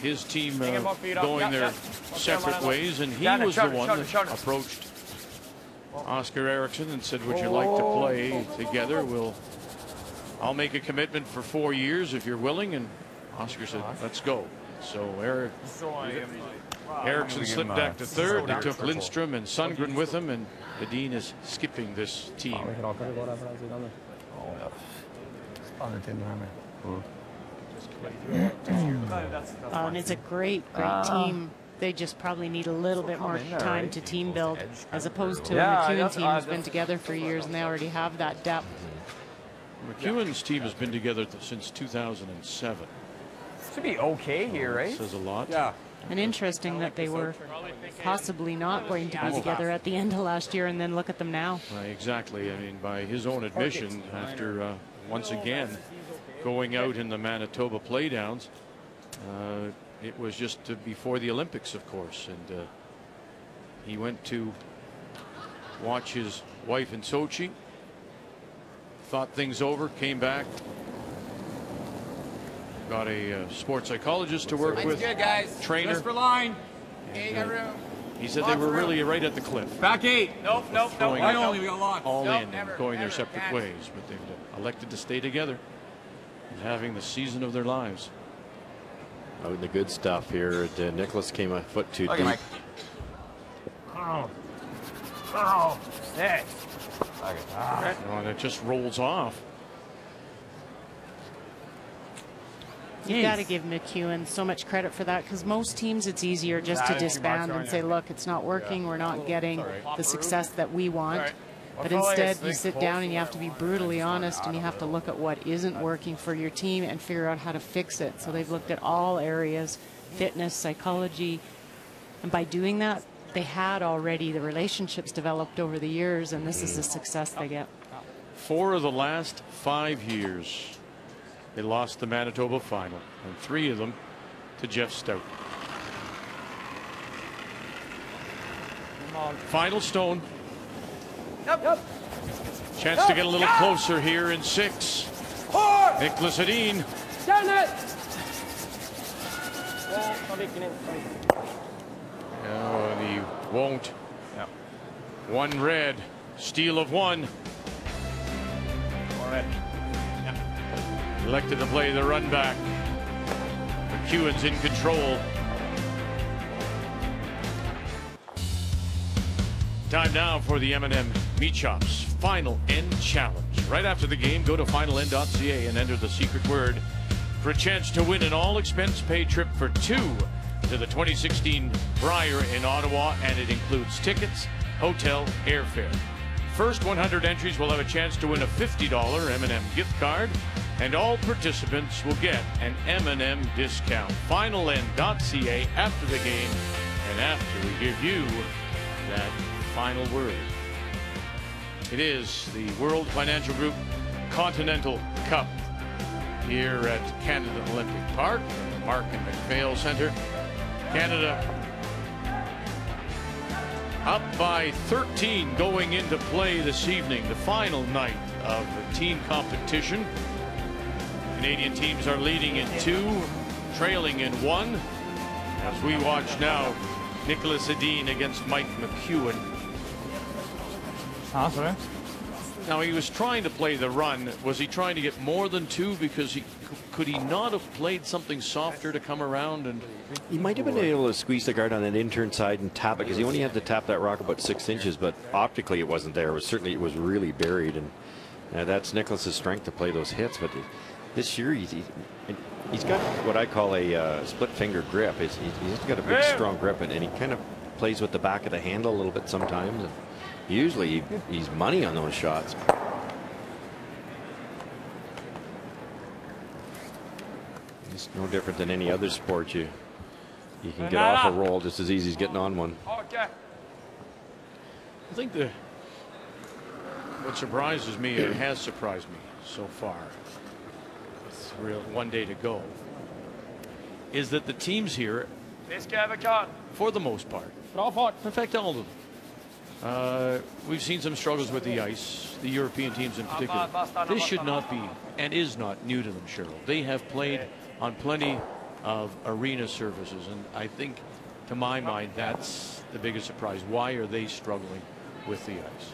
his team Ingen uh, going their separate ways, and he was the one that approached Oskar Eriksson and said, "Would you like to play together? We'll, I'll make a commitment for four years if you're willing." And Oskar said, "Let's go." So Eric, Eriksson slipped back to third. They took Lindström and Sundgren with him, and Edin is skipping this team. Spanner till det här med. Oh, and it's a great, great Ah. team. They just probably need a little bit more in time right? to team build, as opposed to Yeah, a McEwen that's- team uh, who's been together for years and they already have that depth. McEwen's team has been together th- since 2007. Should be okay here, right? Says a lot. Yeah. And interesting that they were possibly not going to be together at the end of last year, and then look at them now. Right, exactly. I mean, by his own admission, after uh, once again going out in the Manitoba playdowns, uh, it was just uh, before the Olympics, of course, and uh, he went to watch his wife in Sochi, thought things over, came back, got a uh, sports psychologist to work Line's with, good, guys. trainer. Just for line. And, uh. He said they were room. really right at the cliff. Back eight. Nope, nope, nope. Going only, we got lots. all Nope, in never, and going their separate Can't. ways, but they've elected to stay together and having the season of their lives. Oh, the good stuff here. Uh, Nicholas came a foot too Okay, deep. Mike. Oh. Oh. Six. Oh, and it just rolls off. You've got to give McEwen so much credit for that because most teams it's easier just to Nah, it's disband and say, look, it's not working, we're not getting the success that we want. Alright. But instead, you sit down and you have to be brutally honest and you have to look at what isn't working for your team and figure out how to fix it. So they've looked at all areas fitness, psychology. And by doing that, they had already the relationships developed over the years, and this is the success they get. Four of the last five years, they lost the Manitoba final, and three of them to Jeff Stout. Final stone. Yep. Yep. Chance to get a little closer here in six. Nicholas Edin. Stand it! Ja, ta vilken in. ta vilken. And he won't. One red. Steal of one. All right. Elected to play the run back. McEwen's in control. Time now for the M&M Meat Shops Final End Challenge. Right after the game, go to finalend.ca and enter the secret word for a chance to win an all-expense paid trip for two to the 2016 Brier in Ottawa, and it includes tickets, hotel, airfare. First 100 entries will have a chance to win a $50 M&M gift card, and all participants will get an M&M discount. Finalend.ca after the game, and after we give you that final word. It is the World Financial Group Continental Cup here at Canada Olympic Park, the Markin MacPhail Center. Canada up by 13 going into play this evening, the final night of the team competition. Canadian teams are leading in two, trailing in one. As we watch now, Nicholas Edin against Mike McEwen. Sorry. Now he was trying to play the run. Was he trying to get more than two? Because he could he not have played something softer to come around and He might have been able to squeeze the guard on that intern side and tap it because he only had to tap that rock about six inches, but optically it wasn't there. It was certainly it was really buried, and uh, that's Nicholas's strength to play those hits. But this year he's, he, he's got what I call a uh, split finger grip. He's, he's got a big strong grip, and, and he kind of plays with the back of the handle a little bit sometimes. And usually he, he's money on those shots. It's no different than any other sport. You you can get off a roll just as easy as getting on one. Okay. I think the what surprises me and has surprised me so far, it's real one day to go, is that the teams here, Fisk över karl. for the most part, Bra fart. in fact all of them, Uh, we've seen some struggles with the ice, the European teams in particular. This should not be and is not new to them, Cheryl. They have played on plenty of arena surfaces, and I think, to my mind, that's the biggest surprise. Why are they struggling with the ice?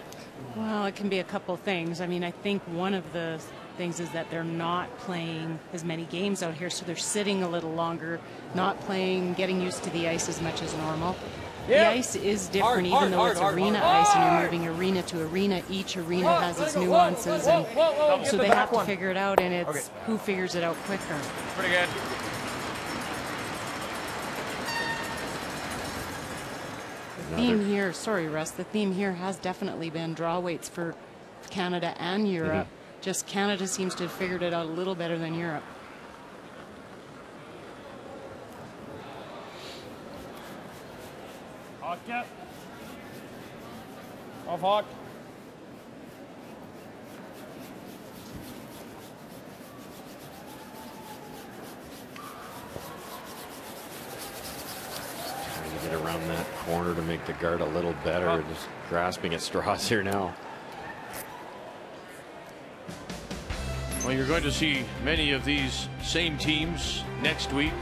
Well, it can be a couple things. I mean, I think one of the things is that they're not playing as many games out here, so they're sitting a little longer, not playing, getting used to the ice as much as normal. The Yeah. ice is different, Hard, even hard, though it's hard, arena hard. ice and you're moving arena to arena. Each arena Whoa, has its whoa, whoa, nuances, whoa, and whoa, whoa, get so the they back have to figure it out, and it's Okay. who figures it out quicker. Pretty good. The theme here, sorry, Russ, the theme here has definitely been draw weights for Canada and Europe. Just Canada seems to have figured it out a little better than Europe. Hawk, yeah. Off Hawk. Trying to get around that corner to make the guard a little better. Just grasping at straws here now. Well, you're going to see many of these same teams next week.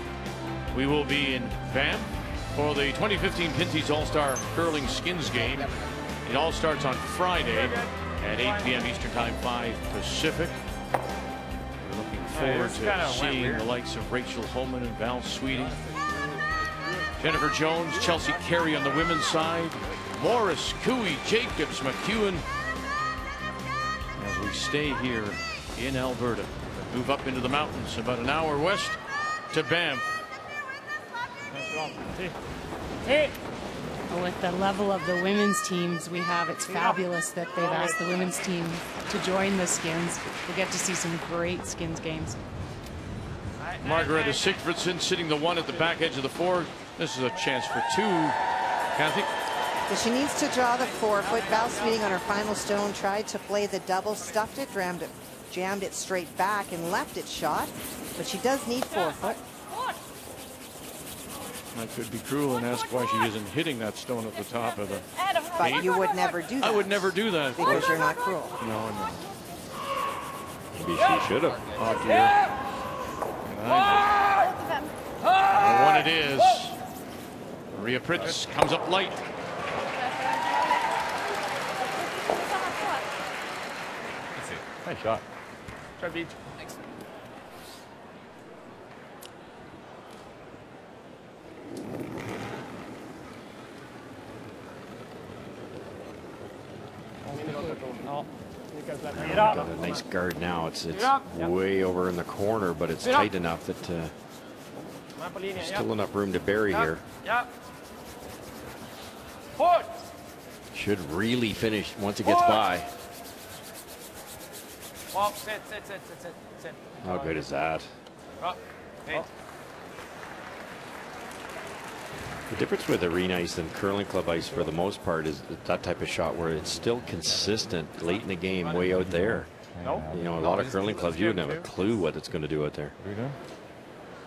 We will be in Banff for the 2015 Pinty's All-Star Curling Skins game. It all starts on Friday at 8 p.m. Eastern Time, 5 Pacific. We're looking forward to seeing the likes of Rachel Homan and Val Sweeting. Jennifer Jones, Chelsea Carey on the women's side, Morris, Cooey, Jacobs, McEwen, as we stay here in Alberta. Move up into the mountains about an hour west to Banff. With the level of the women's teams we have, it's fabulous that they've asked the women's team to join the Skins. We'll get to see some great Skins games. Margaretha Sigfridsson sitting the one at the back edge of the four. This is a chance for two. Kathy? So she needs to draw the four foot. Val Sweeting on her final stone tried to play the double, stuffed it, jammed it, jammed it straight back, and left it shot. But she does need four foot. I could be cruel and ask why she isn't hitting that stone at the top of the. But you would never do that. I would never do that. Because you're not cruel. No, no. Maybe she should have. Oh, dear. And I know what it is. Maria Prytz comes up light. Nice shot. Try beach. Got a nice guard now. It's it's way over in the corner, but it's tight enough that uh, still enough room to bury here. Should really finish once it gets by. How good is that? Up. Hey. The difference with arena ice and curling club ice, for the most part, is that- that type of shot where it's still consistent late in the game, way out there. No. You know, a lot of curling clubs, you wouldn't have a clue what it's going to do out there.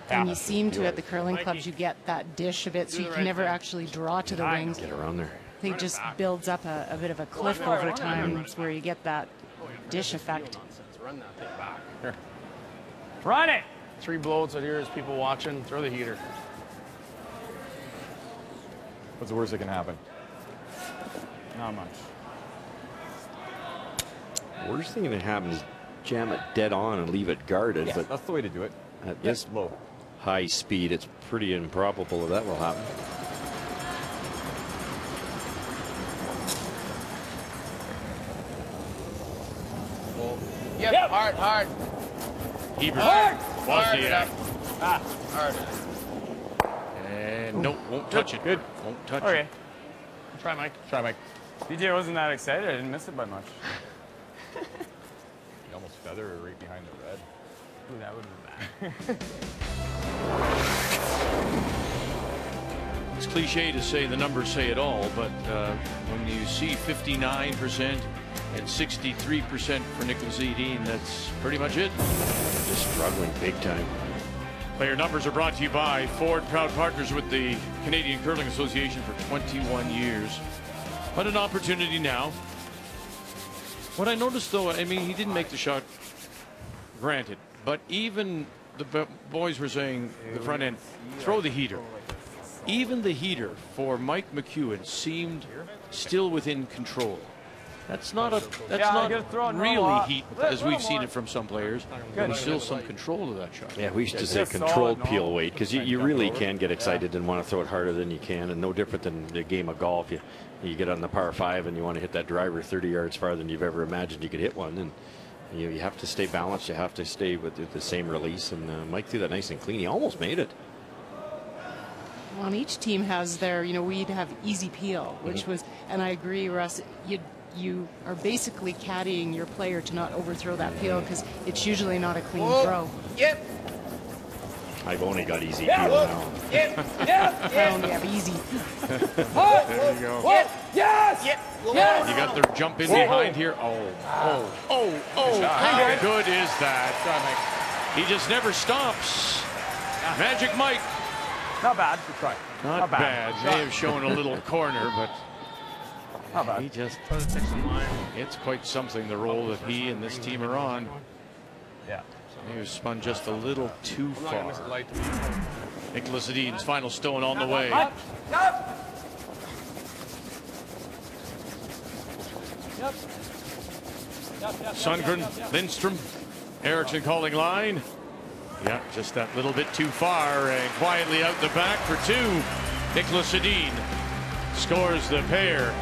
And you seem to at the curling clubs, you get that dish of it, so you can never actually draw to the rings. Get around there. I think it just builds up a, a bit of a cliff over time where you get that dish effect. Run that thing back. Run it! Three bloats out here as people watching. Throw the heater. What's the worst that can happen? Not much. Worst thing that can happen is jam it dead on and leave it guarded. Yeah, but that's the way to do it. At Yeah, this low. high speed, it's pretty improbable that that will happen. Yep, hard, hard. Hebert. Hard. Wozniak. Ah, hard. And nope, won't touch it. Good. Won't touch Okay. it. Okay. Try Mike. Try Mike. DJ wasn't that excited. I didn't miss it by much. You almost feather right behind the red. Ooh, that would be bad. It's cliche to say the numbers say it all, but uh, when you see 59% and 63% for Niklas Edin, that's pretty much it. Just struggling big time. Player numbers are brought to you by Ford, proud partners with the Canadian Curling Association for 21 years. But an opportunity now. What I noticed though, I mean, he didn't make the shot, granted, but even the boys were saying the front end, throw the heater. Even the heater for Mike McEwen seemed still within control. That's not a that's Yeah, not get it thrown, no, really heat as we've seen it from some players. Good. There's still some control to that shot. Yeah, we used to say controlled peel weight because you, you really can get excited and want to throw it harder than you can, and no different than the game of golf. You you get on the par five and you want to hit that driver 30 yards farther than you've ever imagined you could hit one, and you you have to stay balanced. You have to stay with the, the same release. And uh, Mike threw that nice and clean. He almost made it. Well, each team has their, you know, we'd have easy peel, which Mhm. was, and I agree, Russ, you you are basically caddying your player to not overthrow that peel because it's usually not a clean Whoa. throw. Yep. I've only got easy Yeah. peel now. Yep. Yep. I only have easy. Oh, there you go. Oh, yep. Yes. Yep. Yes. You got the jump in Whoa. behind here. Oh, oh, ah. oh, oh! Good. How Good. good is that? He just never stops. Ah. Magic Mike. Not bad. Good try. Not, Not bad. bad. May have shown a little corner, but Not bad. he just. It's quite something the role that he and this team are on. Yeah. He was spun just a little too far. Niklas Edin's final stone on the way. Up. Up. Yep. Yep, yep, Sundgren. Lindström, Eriksson calling line. Yeah, just that little bit too far and quietly out the back for two. Niklas Edin scores the pair.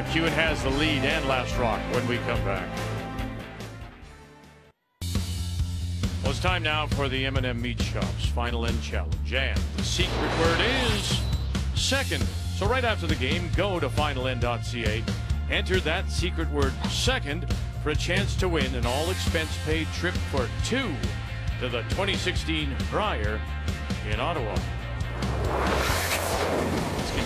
McEwen has the lead and last rock when we come back. Well, it's time now for the M&M Meat Shop's final end challenge. And the secret word is second. So right after the game, go to finalend.ca. Enter that secret word second for a chance to win an all expense paid trip for two to the 2016 Brier in Ottawa.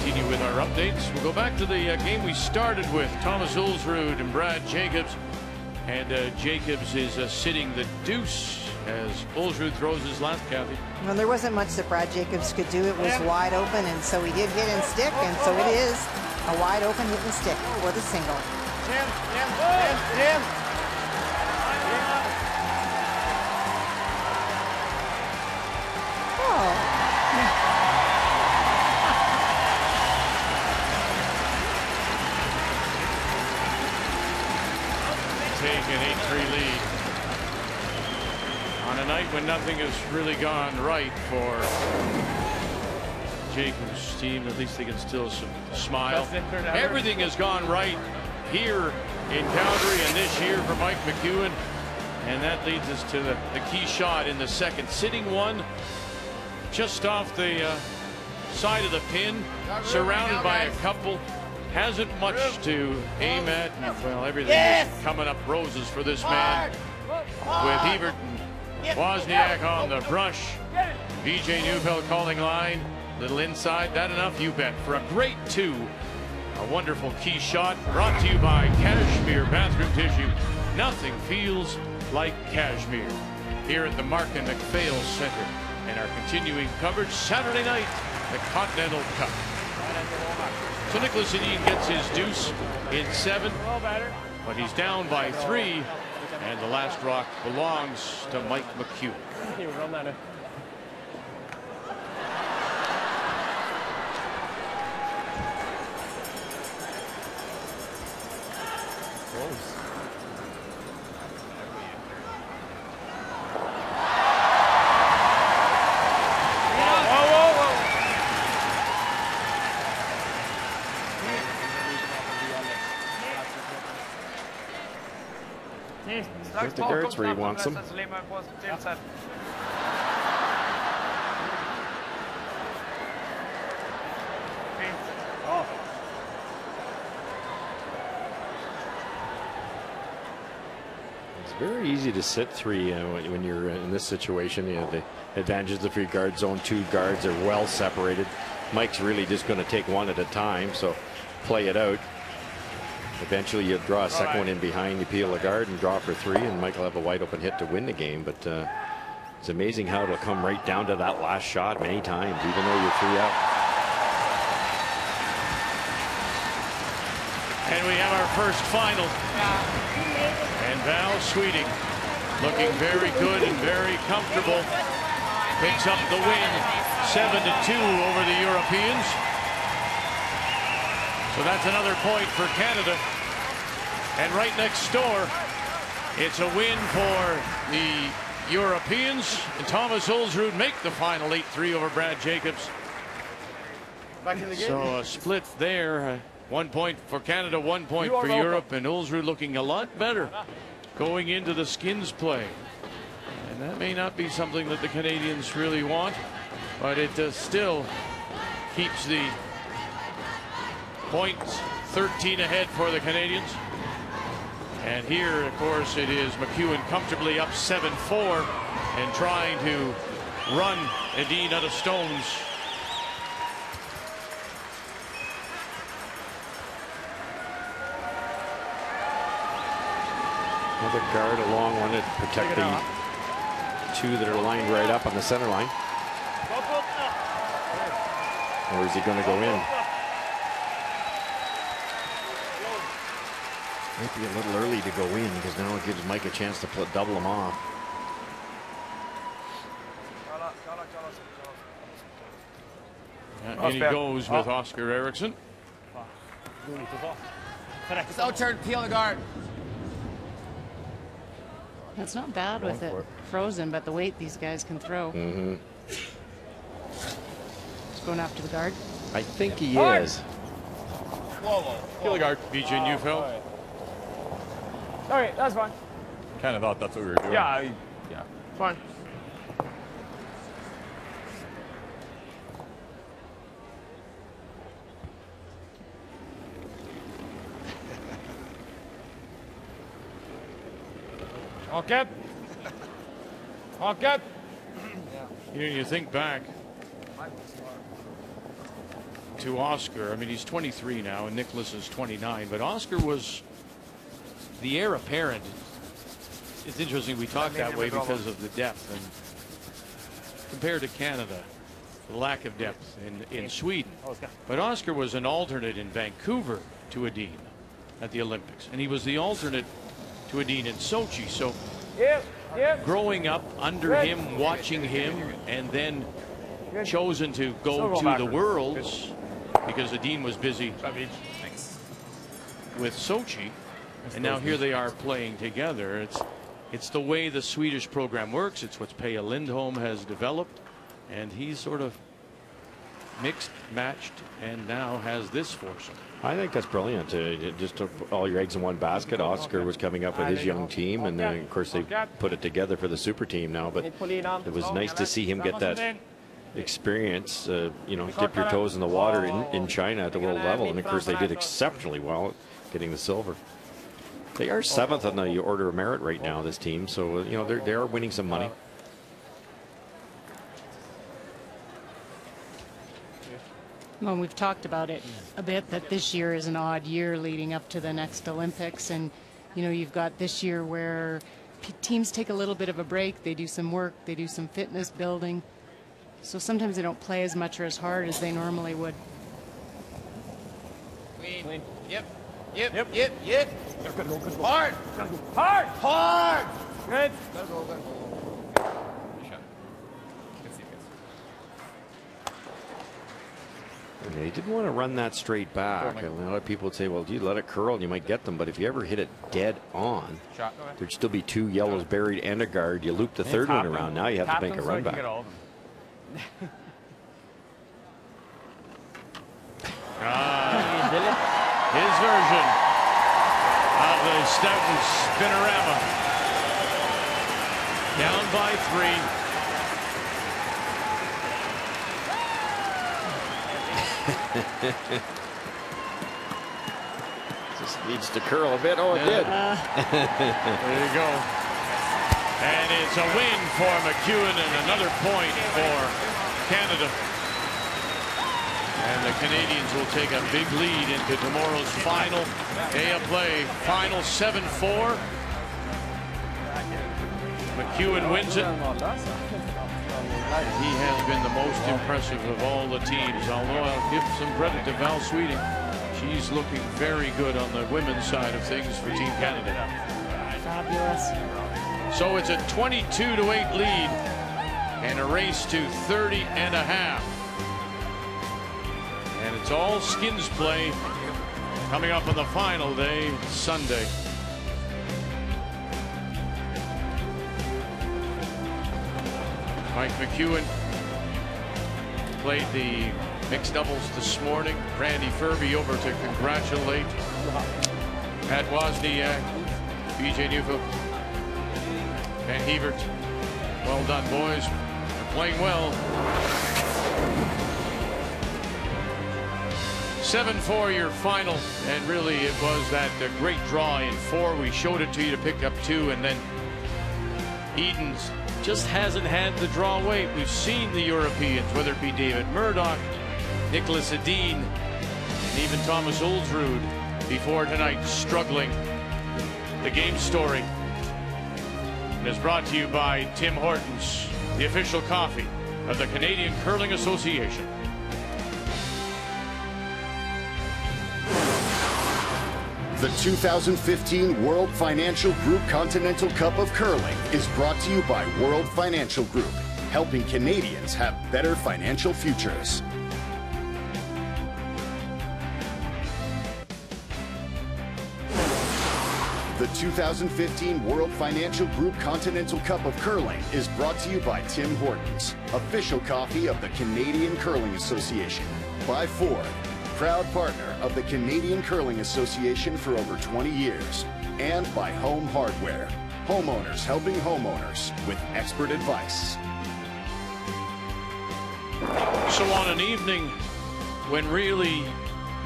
Let's continue with our updates. We'll go back to the uh, game we started with Thomas Ulsrud and Brad Jacobs. And uh, Jacobs is uh, sitting the deuce as Ulsrud throws his last, Kathy. Well, there wasn't much that Brad Jacobs could do. It was wide open, and so he did hit and stick, and so it is a wide open hit and stick for the single. Jim. Jim. Jim. Jim. Take an 8-3 lead. On a night when nothing has really gone right for Jacobs' team, at least they can still smile. Best intern ever. Everything has gone right here in Calgary and this year for Mike McEwen. And that leads us to the, the key shot in the second. Sitting one just off the uh, side of the pin, surrounded by a couple. Hasn't much to aim at. Well, everything Yes! is coming up roses for this man. With Hebert and Wozniak on the brush. BJ Neufeld calling line. Little inside. That enough? You bet. For a great two. A wonderful key shot brought to you by Cashmere Bathroom Tissue. Nothing feels like Cashmere. Here at the Markin MacPhail Center. And our continuing coverage Saturday night, the Continental Cup. So Niklas Edin gets his deuce in seven, but he's down by three, and the last rock belongs to Mike McEwen. There's the guards where he wants them. It's very easy to sit three uh, when you're in this situation. You know, the advantage of free guard zone, two guards are well separated. Mike's really just going to take one at a time, so play it out. Eventually, you draw a second one in behind, you peel a guard and draw for three, and will have a wide open hit to win the game. But uh, it's amazing how it'll come right down to that last shot many times, even though you're three up. And we have our first final. And Val Sweeting looking very good and very comfortable. Picks up the win 7 to 2 over the Europeans. So that's another point for Canada. And right next door, it's a win for the Europeans. And Thomas Ulsrud make the final 8-3 over Brad Jacobs. Back in the game. So a split there. One point for Canada, one point for welcome. Europe, and Ulsrud looking a lot better going into the skins play. And that may not be something that the Canadians really want, but it uh, still keeps the points 13 ahead for the Canadians. And here, of course, it is McEwen comfortably up 7-4 and trying to run Edin out of stones. Another guard along one to protect the two that are lined right up on the center line. Or is he going to go in? Might be a little early to go in because now it gives Mike a chance to put, double him off. And Oh, he goes with Oh. Oskar Eriksson. It's out turn, peel the guard. That's not bad with it it. frozen, but the weight these guys can throw. Mm-hmm. It's going after the guard. I think he Hard. is. Whoa, whoa. Kill the guard. BJ Neufeld. All right, that's fine. Kind of thought that's what we were doing. Yeah, I, yeah, fine. Okay. Okay. You know, you think back to Oskar. I mean, he's 23 now, and Niklas is 29. But Oskar was the heir apparent. It's interesting we talk that way because of the depth and compared to Canada, the lack of depth in, in Sweden. But Oskar was an alternate in Vancouver to Edin at the Olympics, and he was the alternate to Edin in Sochi. So Yep, yep. growing up under Good. him, watching him, and then Good. chosen to go to the. Worlds because Edin was busy with Sochi, and now here they are playing together. It's it's the way the Swedish program works. It's what Peja Lindholm has developed, and he's sort of mixed, matched, and now has this force. I think that's brilliant. Uh, just took all your eggs in one basket. Oskar was coming up with his young team, and then of course they put it together for the super team now. But it was nice to see him get that experience. Uh, you know, dip your toes in the water in, in China at the world level, and of course they did exceptionally well getting the silver. They are seventh on the order of merit right now. This team, so uh, you know they're they are winning some money. Well, we've talked about it a bit that this year is an odd year leading up to the next Olympics. And, you know, you've got this year where p- teams take a little bit of a break, they do some work, they do some fitness building. So sometimes they don't play as much or as hard as they normally would. Clean. Yep. Yep. Yep. Yep. Yep. Hard. Hard. Hard. Good. Gotta go, gotta go. And he didn't want to run that straight back. And a lot of people would say, well, you let it curl and you might get them. But if you ever hit it dead on, Shot. There'd still be two yellows buried and a guard. You loop the third one around. Now you have to make a run back. Ah, his version of the Stoughton Spinorama. Down by three. Just needs to curl a bit. Oh, it did. Uh, there you go. And it's a win for McEwen and another point for Canada. And the Canadians will take a big lead into tomorrow's final day of play. Final 7-4. McEwen wins it. He has been the most impressive of all the teams, although I'll give some credit to Val Sweeting. she's looking very good on the women's side of things for Team Canada. Fabulous. So it's a 22 to 8 lead and a race to 30 and a half. It's all skins play coming up on the final day, Sunday. Mike McEwen played the mixed doubles this morning. Randy Ferbey over to congratulate Pat Wozniak, BJ Neufeld, and Hebert. Well done, boys. You're playing well. 7-4 your final, and really it was that uh, great draw in four. We showed it to you to pick up two, and then Edin's just hasn't had the draw weight. We've seen the Europeans, whether it be David Murdoch, Niklas Edin, and even Thomas Ulsrud before tonight struggling. The game story is brought to you by Tim Hortons, the official coffee of the Canadian Curling Association. The 2015 World Financial Group Continental Cup of Curling is brought to you by World Financial Group, helping Canadians have better financial futures. The 2015 World Financial Group Continental Cup of Curling is brought to you by Tim Hortons, official coffee of the Canadian Curling Association. By Ford, proud partner of the Canadian Curling Association for over 20 years. And by Home Hardware, homeowners helping homeowners with expert advice. So on an evening when really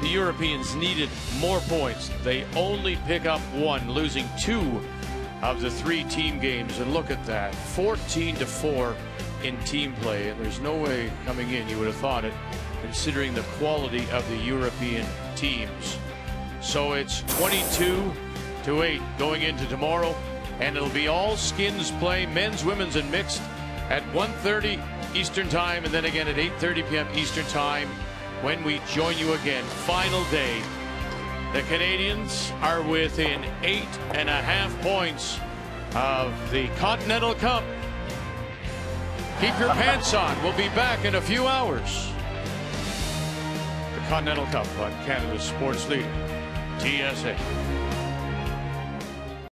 the Europeans needed more points, they only pick up one, losing two of the three team games. And look at that, 14 to 4 in team play. And there's no way coming in you would have thought it, considering the quality of the European teams. So it's 22 to 8 going into tomorrow. And it'll be all skins play, men's, women's, and mixed at 1.30 Eastern Time, and then again at 8.30 p.m. Eastern Time when we join you again. Final day. The Canadians are within eight and a half points of the Continental Cup. Keep your pants on. We'll be back in a few hours. Continental Cup on Canada's sports leader, TSN.